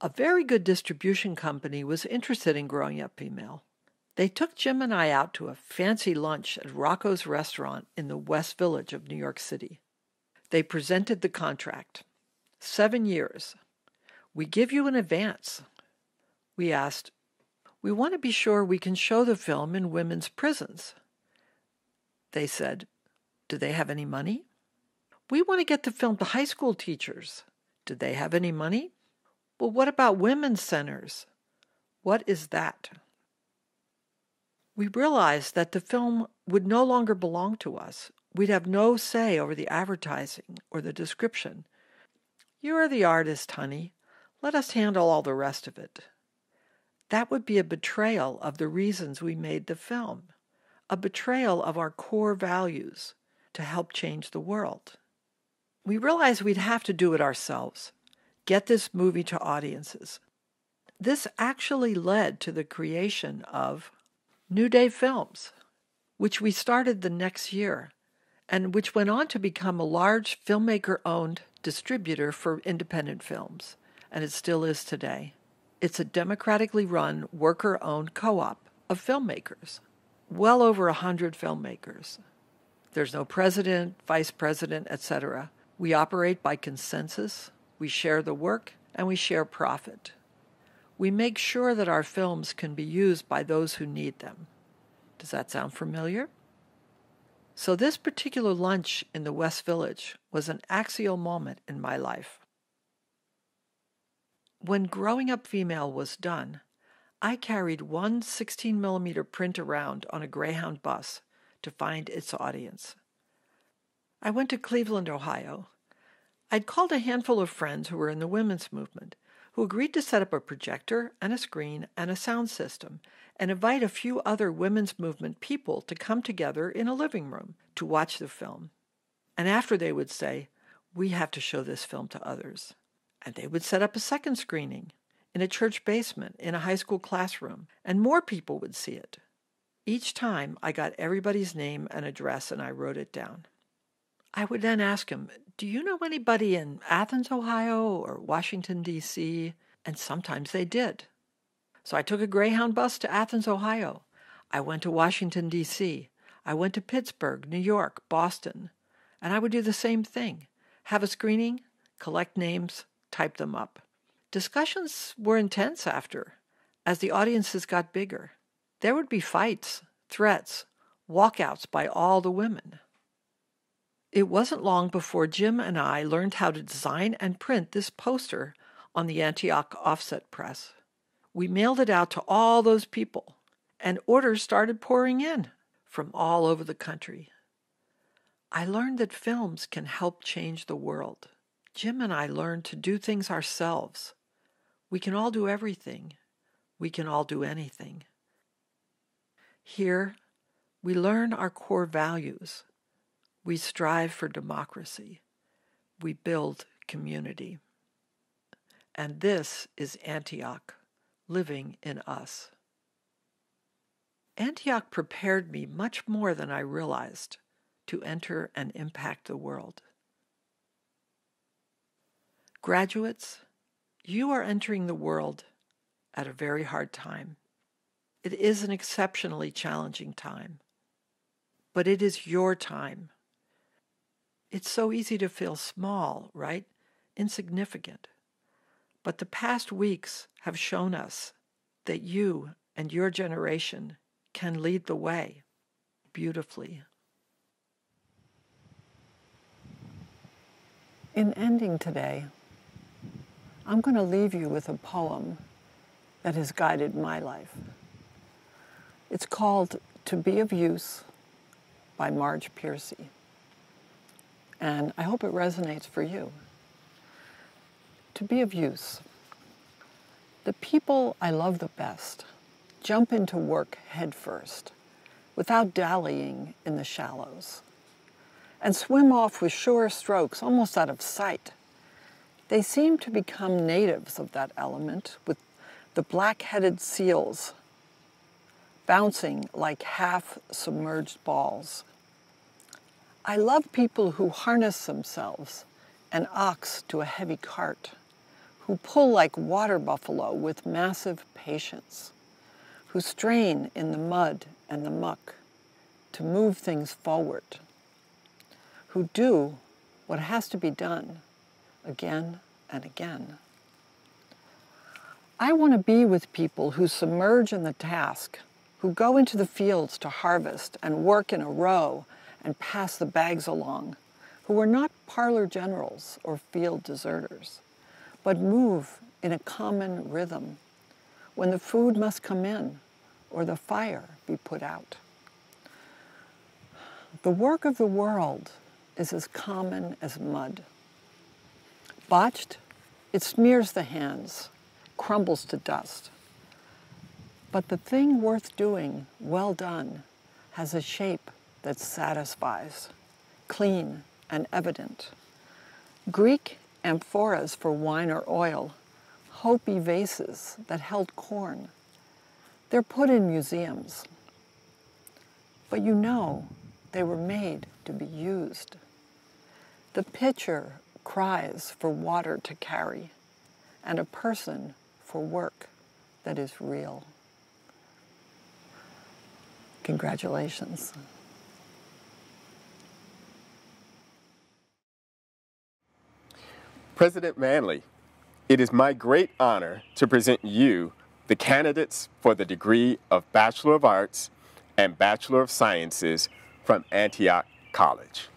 A very good distribution company was interested in growing up female. They took Jim and I out to a fancy lunch at Rocco's restaurant in the West Village of New York City. They presented the contract. Seven years. We give you an advance. We asked, We want to be sure we can show the film in women's prisons. They said, Do they have any money? We want to get the film to high school teachers. Do they have any money? Well, what about women's centers? What is that? We realized that the film would no longer belong to us. We'd have no say over the advertising or the description. You are the artist, honey. Let us handle all the rest of it. That would be a betrayal of the reasons we made the film, a betrayal of our core values to help change the world. We realized we'd have to do it ourselves, get this movie to audiences. This actually led to the creation of New Day Films, which we started the next year and which went on to become a large filmmaker owned distributor for independent films, and it still is today. It's a democratically run, worker owned co op of filmmakers, well over a hundred filmmakers. There's no president, vice president, etc. We operate by consensus, we share the work, and we share profit. We make sure that our films can be used by those who need them. Does that sound familiar? So, this particular lunch in the West Village was an axial moment in my life. When Growing Up Female was done, I carried one 16 millimeter print around on a Greyhound bus to find its audience. I went to Cleveland, Ohio. I'd called a handful of friends who were in the women's movement, who agreed to set up a projector and a screen and a sound system and invite a few other women's movement people to come together in a living room to watch the film. And after they would say, We have to show this film to others. And they would set up a second screening in a church basement, in a high school classroom, and more people would see it. Each time I got everybody's name and address and I wrote it down. I would then ask him, Do you know anybody in Athens, Ohio, or Washington, D.C.? And sometimes they did. So I took a Greyhound bus to Athens, Ohio. I went to Washington, D.C. I went to Pittsburgh, New York, Boston. And I would do the same thing have a screening, collect names, type them up. Discussions were intense after, as the audiences got bigger. There would be fights, threats, walkouts by all the women. It wasn't long before Jim and I learned how to design and print this poster on the Antioch offset press. We mailed it out to all those people, and orders started pouring in from all over the country. I learned that films can help change the world. Jim and I learned to do things ourselves. We can all do everything. We can all do anything. Here, we learn our core values. We strive for democracy. We build community. And this is Antioch, living in us. Antioch prepared me much more than I realized to enter and impact the world. Graduates, you are entering the world at a very hard time. It is an exceptionally challenging time, but it is your time. It's so easy to feel small, right? Insignificant. But the past weeks have shown us that you and your generation can lead the way beautifully. In ending today, I'm going to leave you with a poem that has guided my life. It's called To Be of Use by Marge Piercy. And I hope it resonates for you. To be of use. The people I love the best jump into work headfirst without dallying in the shallows, and swim off with sure strokes almost out of sight. They seem to become natives of that element, with the black-headed seals bouncing like half-submerged balls. I love people who harness themselves, an ox to a heavy cart, who pull like water buffalo with massive patience, who strain in the mud and the muck to move things forward, who do what has to be done again and again. I want to be with people who submerge in the task, who go into the fields to harvest and work in a row and pass the bags along, who are not parlor generals or field deserters, but move in a common rhythm when the food must come in or the fire be put out. The work of the world is as common as mud. Botched, it smears the hands, crumbles to dust. But the thing worth doing, well done, has a shape that satisfies, clean and evident. Greek amphoras for wine or oil, Hopi vases that held corn. They're put in museums. But you know they were made to be used. The pitcher cries for water to carry and a person for work that is real. Congratulations. President Manley, it is my great honor to present you the candidates for the degree of Bachelor of Arts and Bachelor of Sciences from Antioch College.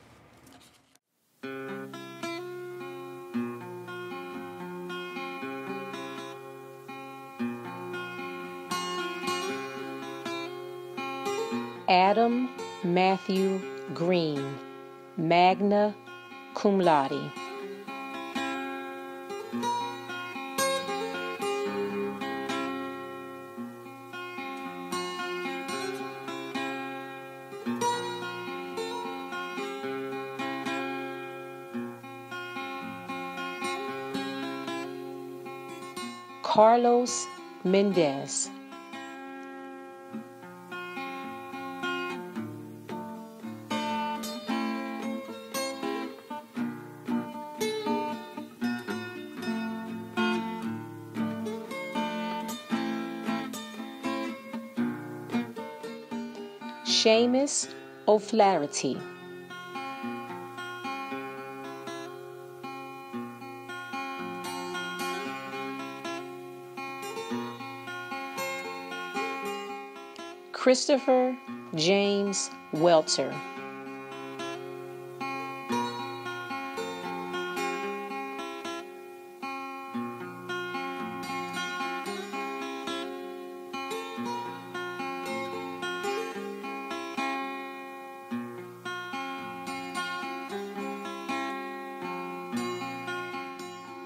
Adam Matthew Green, magna cum laude. Carlos Mendez. Seamus O'Flaherty. Christopher James Welter.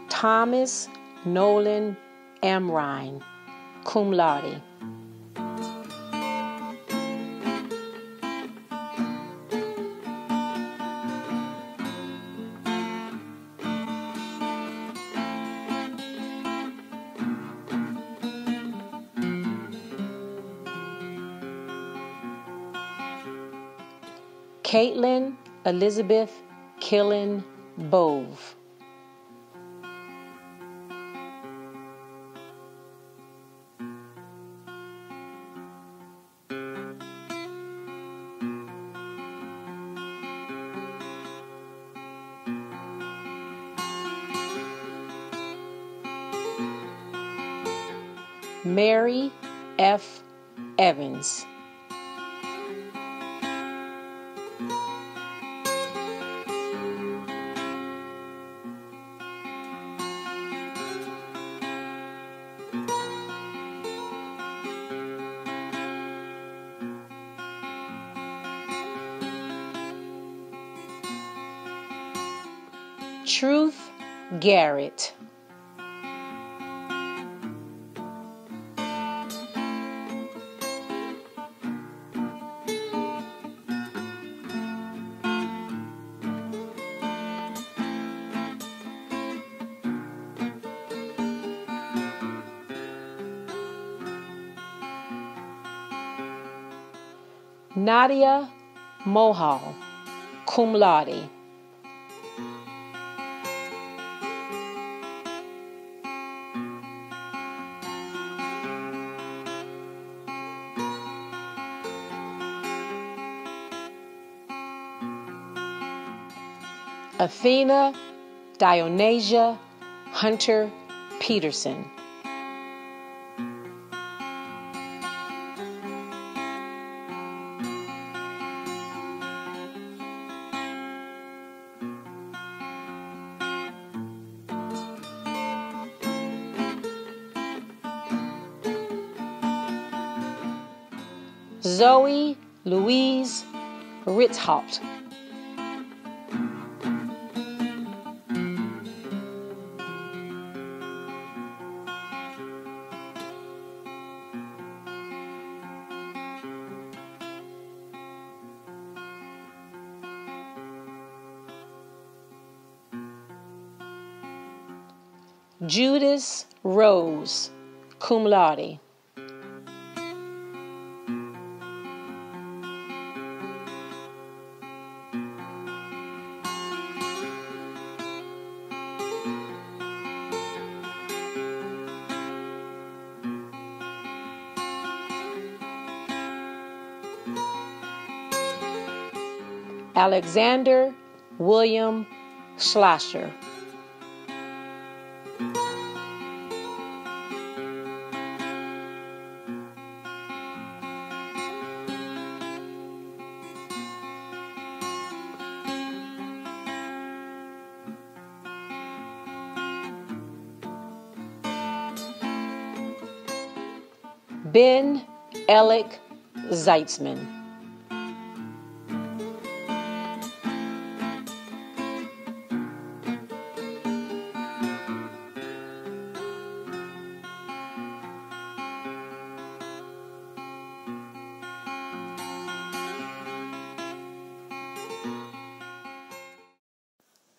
Thomas Nolan Amrine, cum laude. Caitlin Elizabeth Killen Bove. Garrett. Nadia Mohal, cum laude. Athena Dionysia Hunter Peterson. Zoe Louise Ritzhaupt. Cum laude. Alexander William Schlasher. Alec Zeitzman.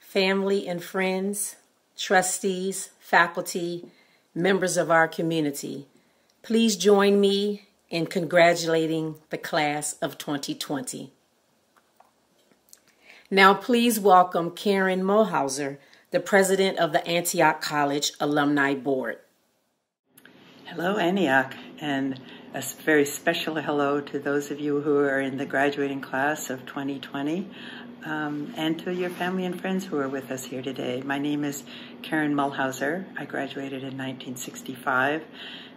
family and friends, trustees, faculty, members of our community, please join me in congratulating the class of 2020. Now, please welcome Karen Mulhauser, the president of the Antioch College Alumni Board. Hello, Antioch, and a very special hello to those of you who are in the graduating class of 2020 um, and to your family and friends who are with us here today. My name is Karen Mulhauser. I graduated in 1965,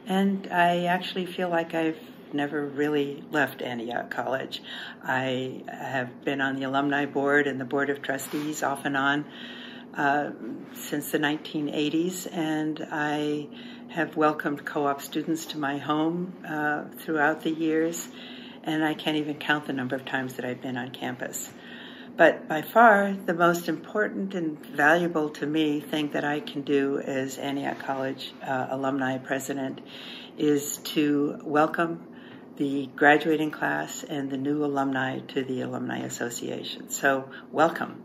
and I actually feel like I've never really left Antioch College. I have been on the alumni board and the board of trustees off and on uh, since the 1980s, and I have welcomed co-op students to my home uh, throughout the years, and I can't even count the number of times that I've been on campus. But by far, the most important and valuable to me thing that I can do as Antioch College uh, alumni president is to welcome the graduating class and the new alumni to the Alumni Association. So, welcome.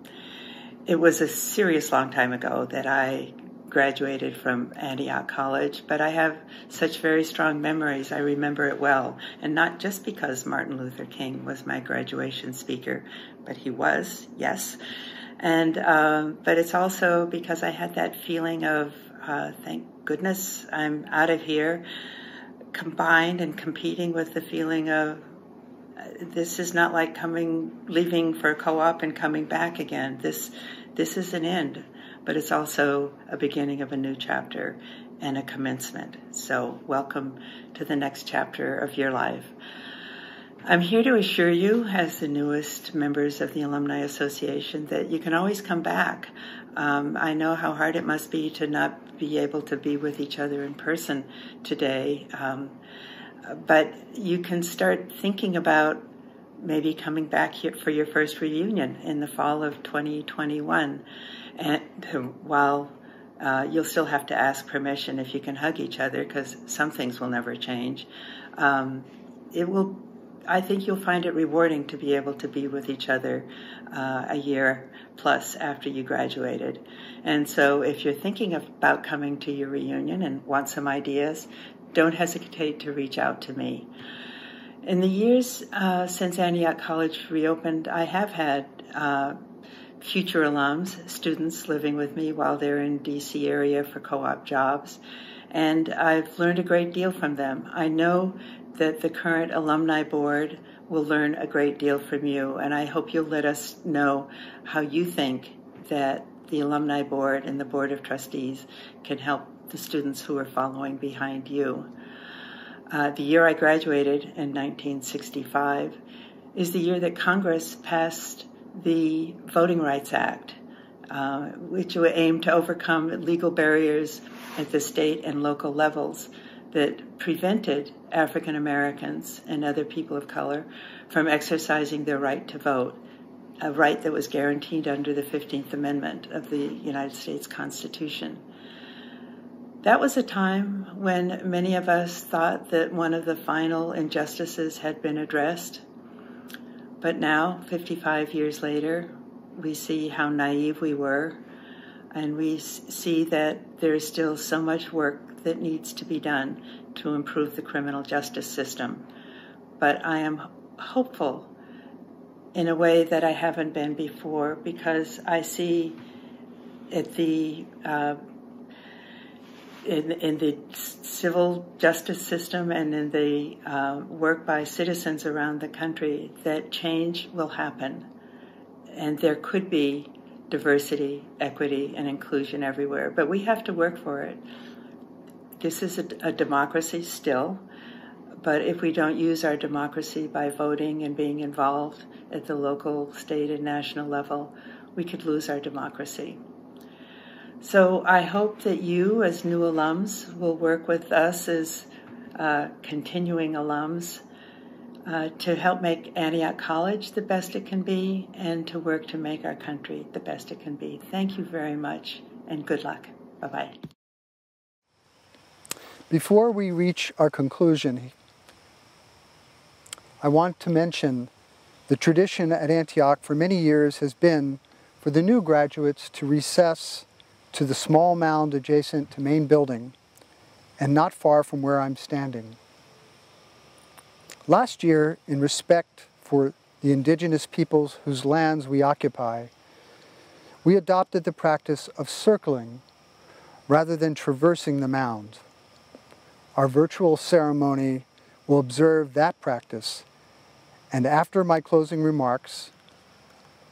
It was a serious long time ago that I graduated from Antioch College, but I have such very strong memories. I remember it well. And not just because Martin Luther King was my graduation speaker, but he was, yes. And, um, but it's also because I had that feeling of, uh, thank goodness I'm out of here, combined and competing with the feeling of, uh, this is not like coming, leaving for co-op and coming back again. This, this is an end but it's also a beginning of a new chapter and a commencement. So, welcome to the next chapter of your life. I'm here to assure you, as the newest members of the Alumni Association, that you can always come back. Um, I know how hard it must be to not be able to be with each other in person today, um, but you can start thinking about maybe coming back here for your first reunion in the fall of 2021 and while uh, you'll still have to ask permission if you can hug each other because some things will never change. Um, it will. I think you'll find it rewarding to be able to be with each other uh, a year plus after you graduated. And so, if you're thinking about coming to your reunion and want some ideas, don't hesitate to reach out to me. In the years uh, since Antioch College reopened, I have had uh, future alums, students living with me while they're in DC area for co-op jobs. And I've learned a great deal from them. I know that the current alumni board will learn a great deal from you, and I hope you'll let us know how you think that the alumni board and the board of trustees can help the students who are following behind you. Uh, the year I graduated in 1965 is the year that Congress passed the Voting Rights Act, uh, which aimed to overcome legal barriers at the state and local levels that prevented African Americans and other people of color from exercising their right to vote, a right that was guaranteed under the 15th Amendment of the United States Constitution. That was a time when many of us thought that one of the final injustices had been addressed but now, 55 years later, we see how naive we were, and we see that there is still so much work that needs to be done to improve the criminal justice system. But I am hopeful in a way that I haven't been before because I see at the uh, in, in the civil justice system and in the uh, work by citizens around the country that change will happen. And there could be diversity, equity, and inclusion everywhere, but we have to work for it. This is a, a democracy still, but if we don't use our democracy by voting and being involved at the local, state, and national level, we could lose our democracy. So I hope that you, as new alums, will work with us as uh, continuing alums uh, to help make Antioch College the best it can be and to work to make our country the best it can be. Thank you very much and good luck. Bye bye. Before we reach our conclusion, I want to mention the tradition at Antioch for many years has been for the new graduates to recess to the small mound adjacent to main building and not far from where I'm standing. Last year, in respect for the indigenous peoples whose lands we occupy, we adopted the practice of circling rather than traversing the mound. Our virtual ceremony will observe that practice, and after my closing remarks,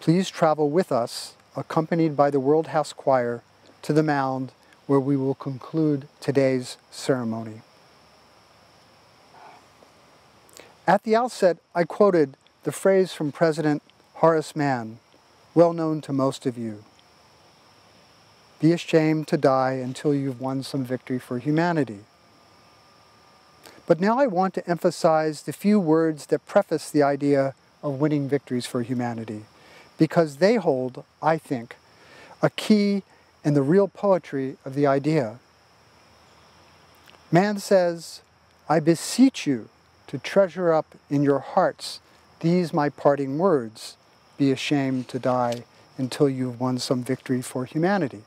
please travel with us, accompanied by the World House Choir, to the mound where we will conclude today's ceremony. At the outset, I quoted the phrase from President Horace Mann, well known to most of you. Be ashamed to die until you've won some victory for humanity. But now I want to emphasize the few words that preface the idea of winning victories for humanity, because they hold, I think, a key in the real poetry of the idea. Mann says, I beseech you to treasure up in your hearts these my parting words, be ashamed to die until you've won some victory for humanity.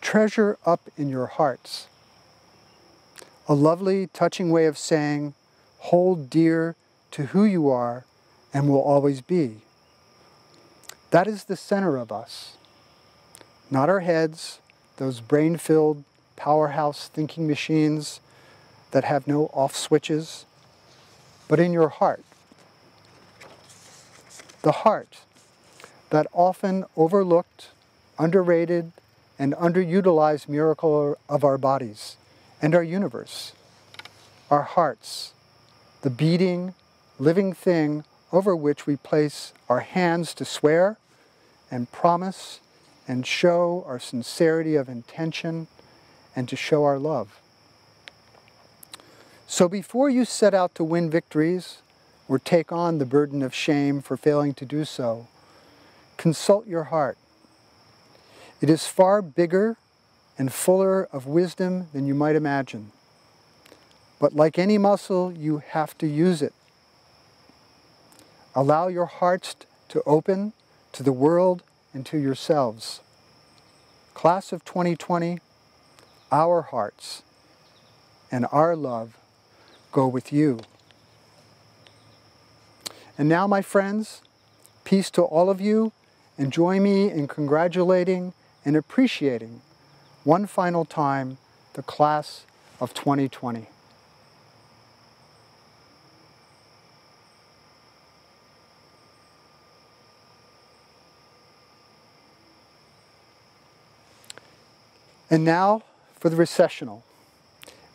Treasure up in your hearts. A lovely, touching way of saying, hold dear to who you are and will always be. That is the center of us. Not our heads, those brain filled, powerhouse thinking machines that have no off switches, but in your heart. The heart, that often overlooked, underrated, and underutilized miracle of our bodies and our universe. Our hearts, the beating, living thing over which we place our hands to swear and promise and show our sincerity of intention and to show our love. So before you set out to win victories or take on the burden of shame for failing to do so, consult your heart. It is far bigger and fuller of wisdom than you might imagine. But like any muscle, you have to use it. Allow your hearts to open to the world and to yourselves. Class of 2020, our hearts and our love go with you. And now, my friends, peace to all of you, and join me in congratulating and appreciating one final time the class of 2020. And now for the recessional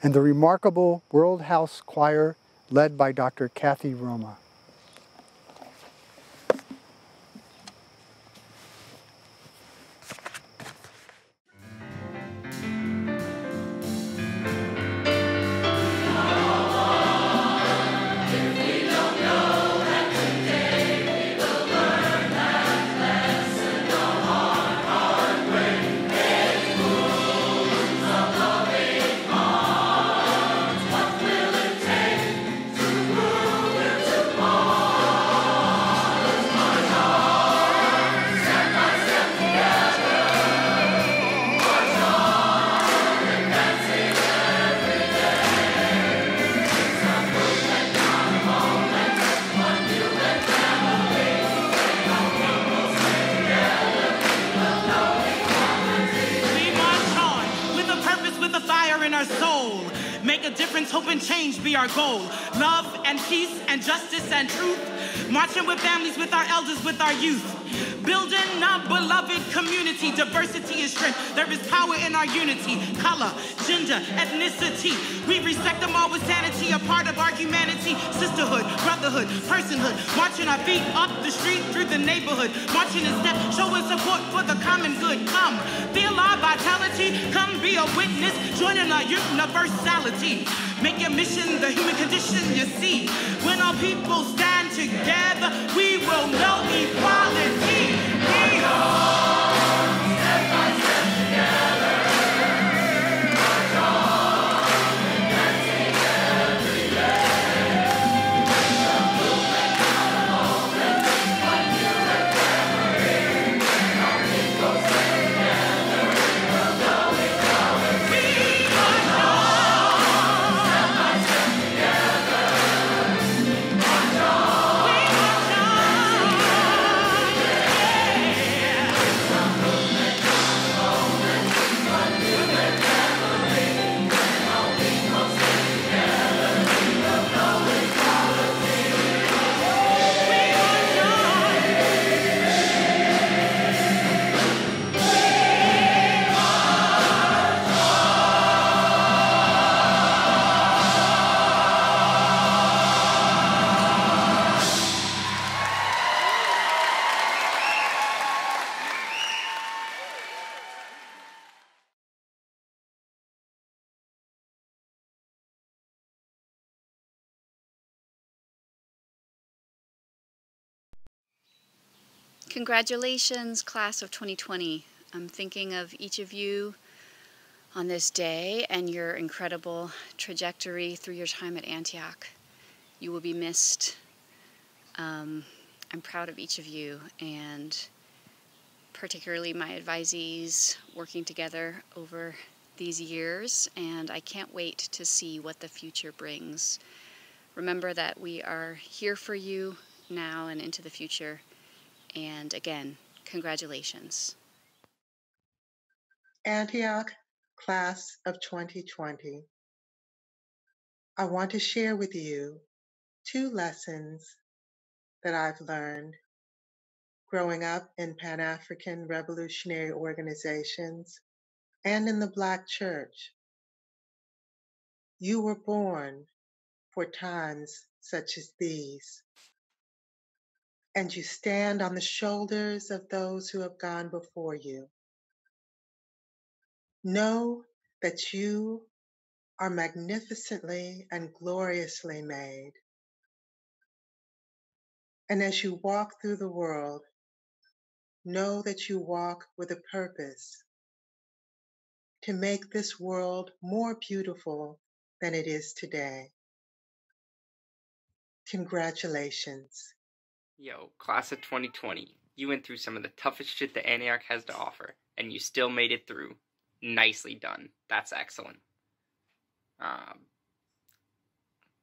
and the remarkable World House Choir led by Dr. Kathy Roma. Difference, hope and change be our goal. Love and peace and justice and truth. Marching with families, with our elders, with our youth. Building a beloved community. Diversity is strength. There is power in our unity. Color, gender, ethnicity. We respect them all with sanity. A part of our humanity. Sisterhood, brotherhood, personhood. Marching our feet up the street through the neighborhood. Marching in step, showing support for the common good. Come, feel our vitality. Come be a witness. Joining our universality. Make your mission the human condition you see. When our people stand together, we will know equality. Congratulations, class of 2020. I'm thinking of each of you on this day and your incredible trajectory through your time at Antioch. You will be missed. Um, I'm proud of each of you and particularly my advisees working together over these years, and I can't wait to see what the future brings. Remember that we are here for you now and into the future. And again, congratulations. Antioch Class of 2020. I want to share with you two lessons that I've learned growing up in Pan African revolutionary organizations and in the Black church. You were born for times such as these, and you stand on the shoulders of those who have gone before you. Know that you are magnificently and gloriously made. And as you walk through the world, know that you walk with a purpose to make this world more beautiful than it is today. Congratulations. Yo, class of 2020, you went through some of the toughest shit that Antioch has to offer, and you still made it through. Nicely done. That's excellent. Um,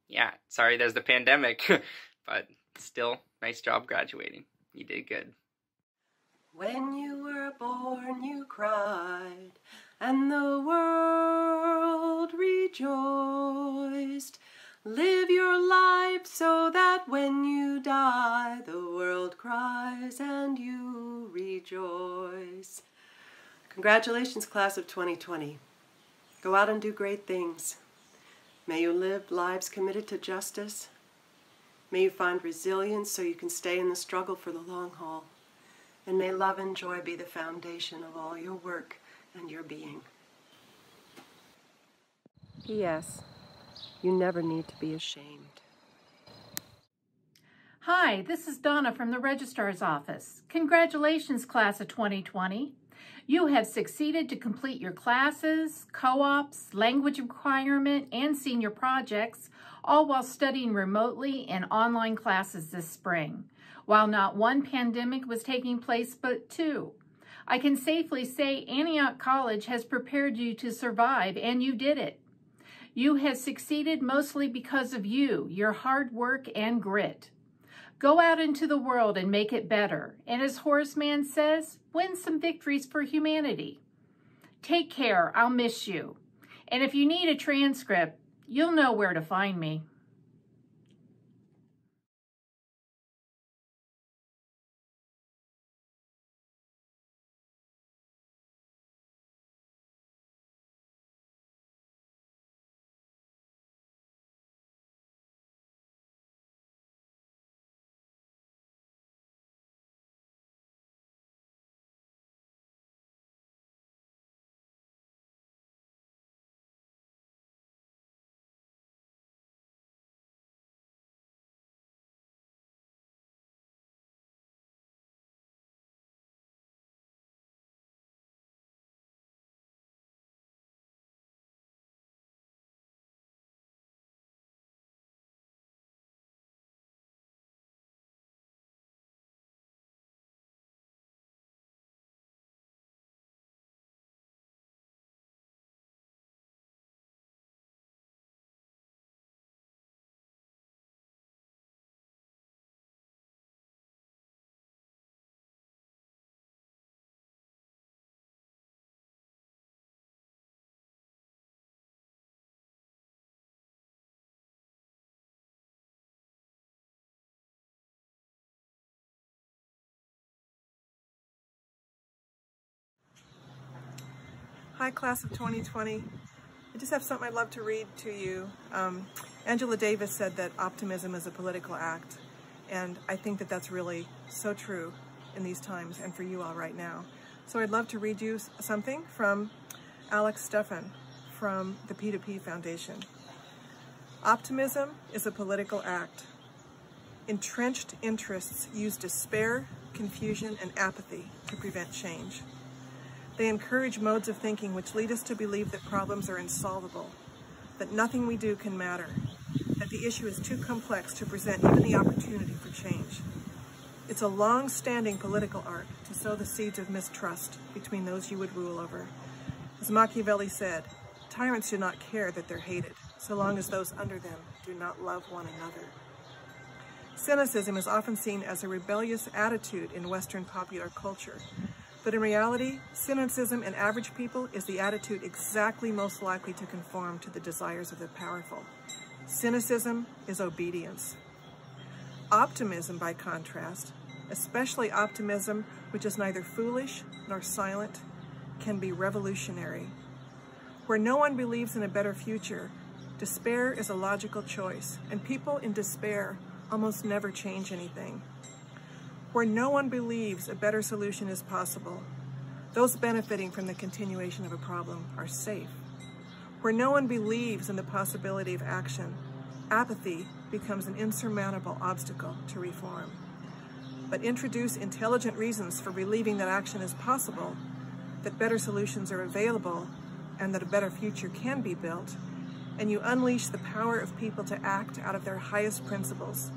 yeah, sorry there's the pandemic, but still, nice job graduating. You did good. When you were born, you cried, and the world rejoiced. Live your life so that when you die, the world cries and you rejoice. Congratulations, class of 2020. Go out and do great things. May you live lives committed to justice. May you find resilience so you can stay in the struggle for the long haul. And may love and joy be the foundation of all your work and your being. P.S. You never need to be ashamed. Hi, this is Donna from the Registrar's Office. Congratulations, Class of 2020. You have succeeded to complete your classes, co-ops, language requirement, and senior projects, all while studying remotely in online classes this spring, while not one pandemic was taking place but two. I can safely say Antioch College has prepared you to survive, and you did it. You have succeeded mostly because of you, your hard work and grit. Go out into the world and make it better. And as Horace Mann says, win some victories for humanity. Take care. I'll miss you. And if you need a transcript, you'll know where to find me. Hi, class of 2020. I just have something I'd love to read to you. Um, Angela Davis said that optimism is a political act, and I think that that's really so true in these times and for you all right now. So I'd love to read you something from Alex Steffen from the P2P Foundation. Optimism is a political act. Entrenched interests use despair, confusion, and apathy to prevent change. They encourage modes of thinking which lead us to believe that problems are insolvable, that nothing we do can matter, that the issue is too complex to present even the opportunity for change. It's a long-standing political art to sow the seeds of mistrust between those you would rule over. As Machiavelli said, tyrants do not care that they're hated, so long as those under them do not love one another. Cynicism is often seen as a rebellious attitude in Western popular culture, but in reality, cynicism in average people is the attitude exactly most likely to conform to the desires of the powerful. Cynicism is obedience. Optimism, by contrast, especially optimism which is neither foolish nor silent, can be revolutionary. Where no one believes in a better future, despair is a logical choice, and people in despair almost never change anything. Where no one believes a better solution is possible, those benefiting from the continuation of a problem are safe. Where no one believes in the possibility of action, apathy becomes an insurmountable obstacle to reform. But introduce intelligent reasons for believing that action is possible, that better solutions are available, and that a better future can be built, and you unleash the power of people to act out of their highest principles.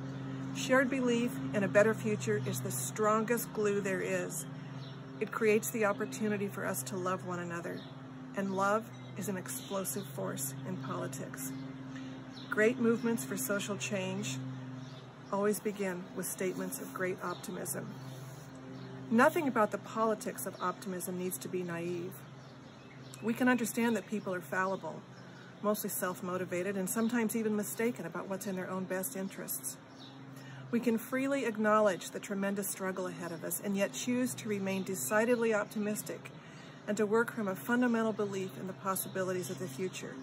Shared belief in a better future is the strongest glue there is. It creates the opportunity for us to love one another, and love is an explosive force in politics. Great movements for social change always begin with statements of great optimism. Nothing about the politics of optimism needs to be naive. We can understand that people are fallible, mostly self-motivated, and sometimes even mistaken about what's in their own best interests. We can freely acknowledge the tremendous struggle ahead of us and yet choose to remain decidedly optimistic and to work from a fundamental belief in the possibilities of the future.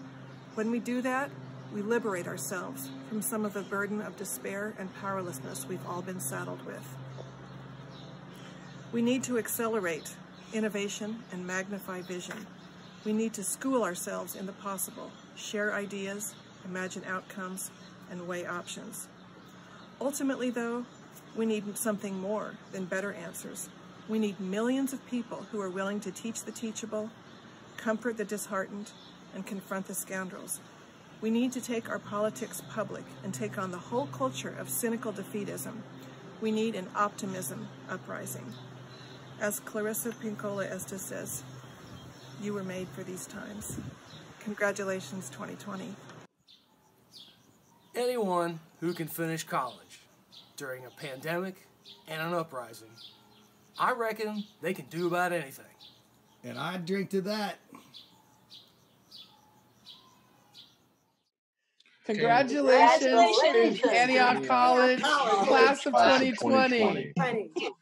When we do that, we liberate ourselves from some of the burden of despair and powerlessness we've all been saddled with. We need to accelerate innovation and magnify vision. We need to school ourselves in the possible, share ideas, imagine outcomes, and weigh options. Ultimately, though, we need something more than better answers. We need millions of people who are willing to teach the teachable, comfort the disheartened, and confront the scoundrels. We need to take our politics public and take on the whole culture of cynical defeatism. We need an optimism uprising. As Clarissa Pinkola Estes says, you were made for these times. Congratulations, 2020. Anyone who can finish college during a pandemic and an uprising, I reckon they can do about anything. And I drink to that. Congratulations, Congratulations. Antioch College, College. class of Class of 2020. 2020.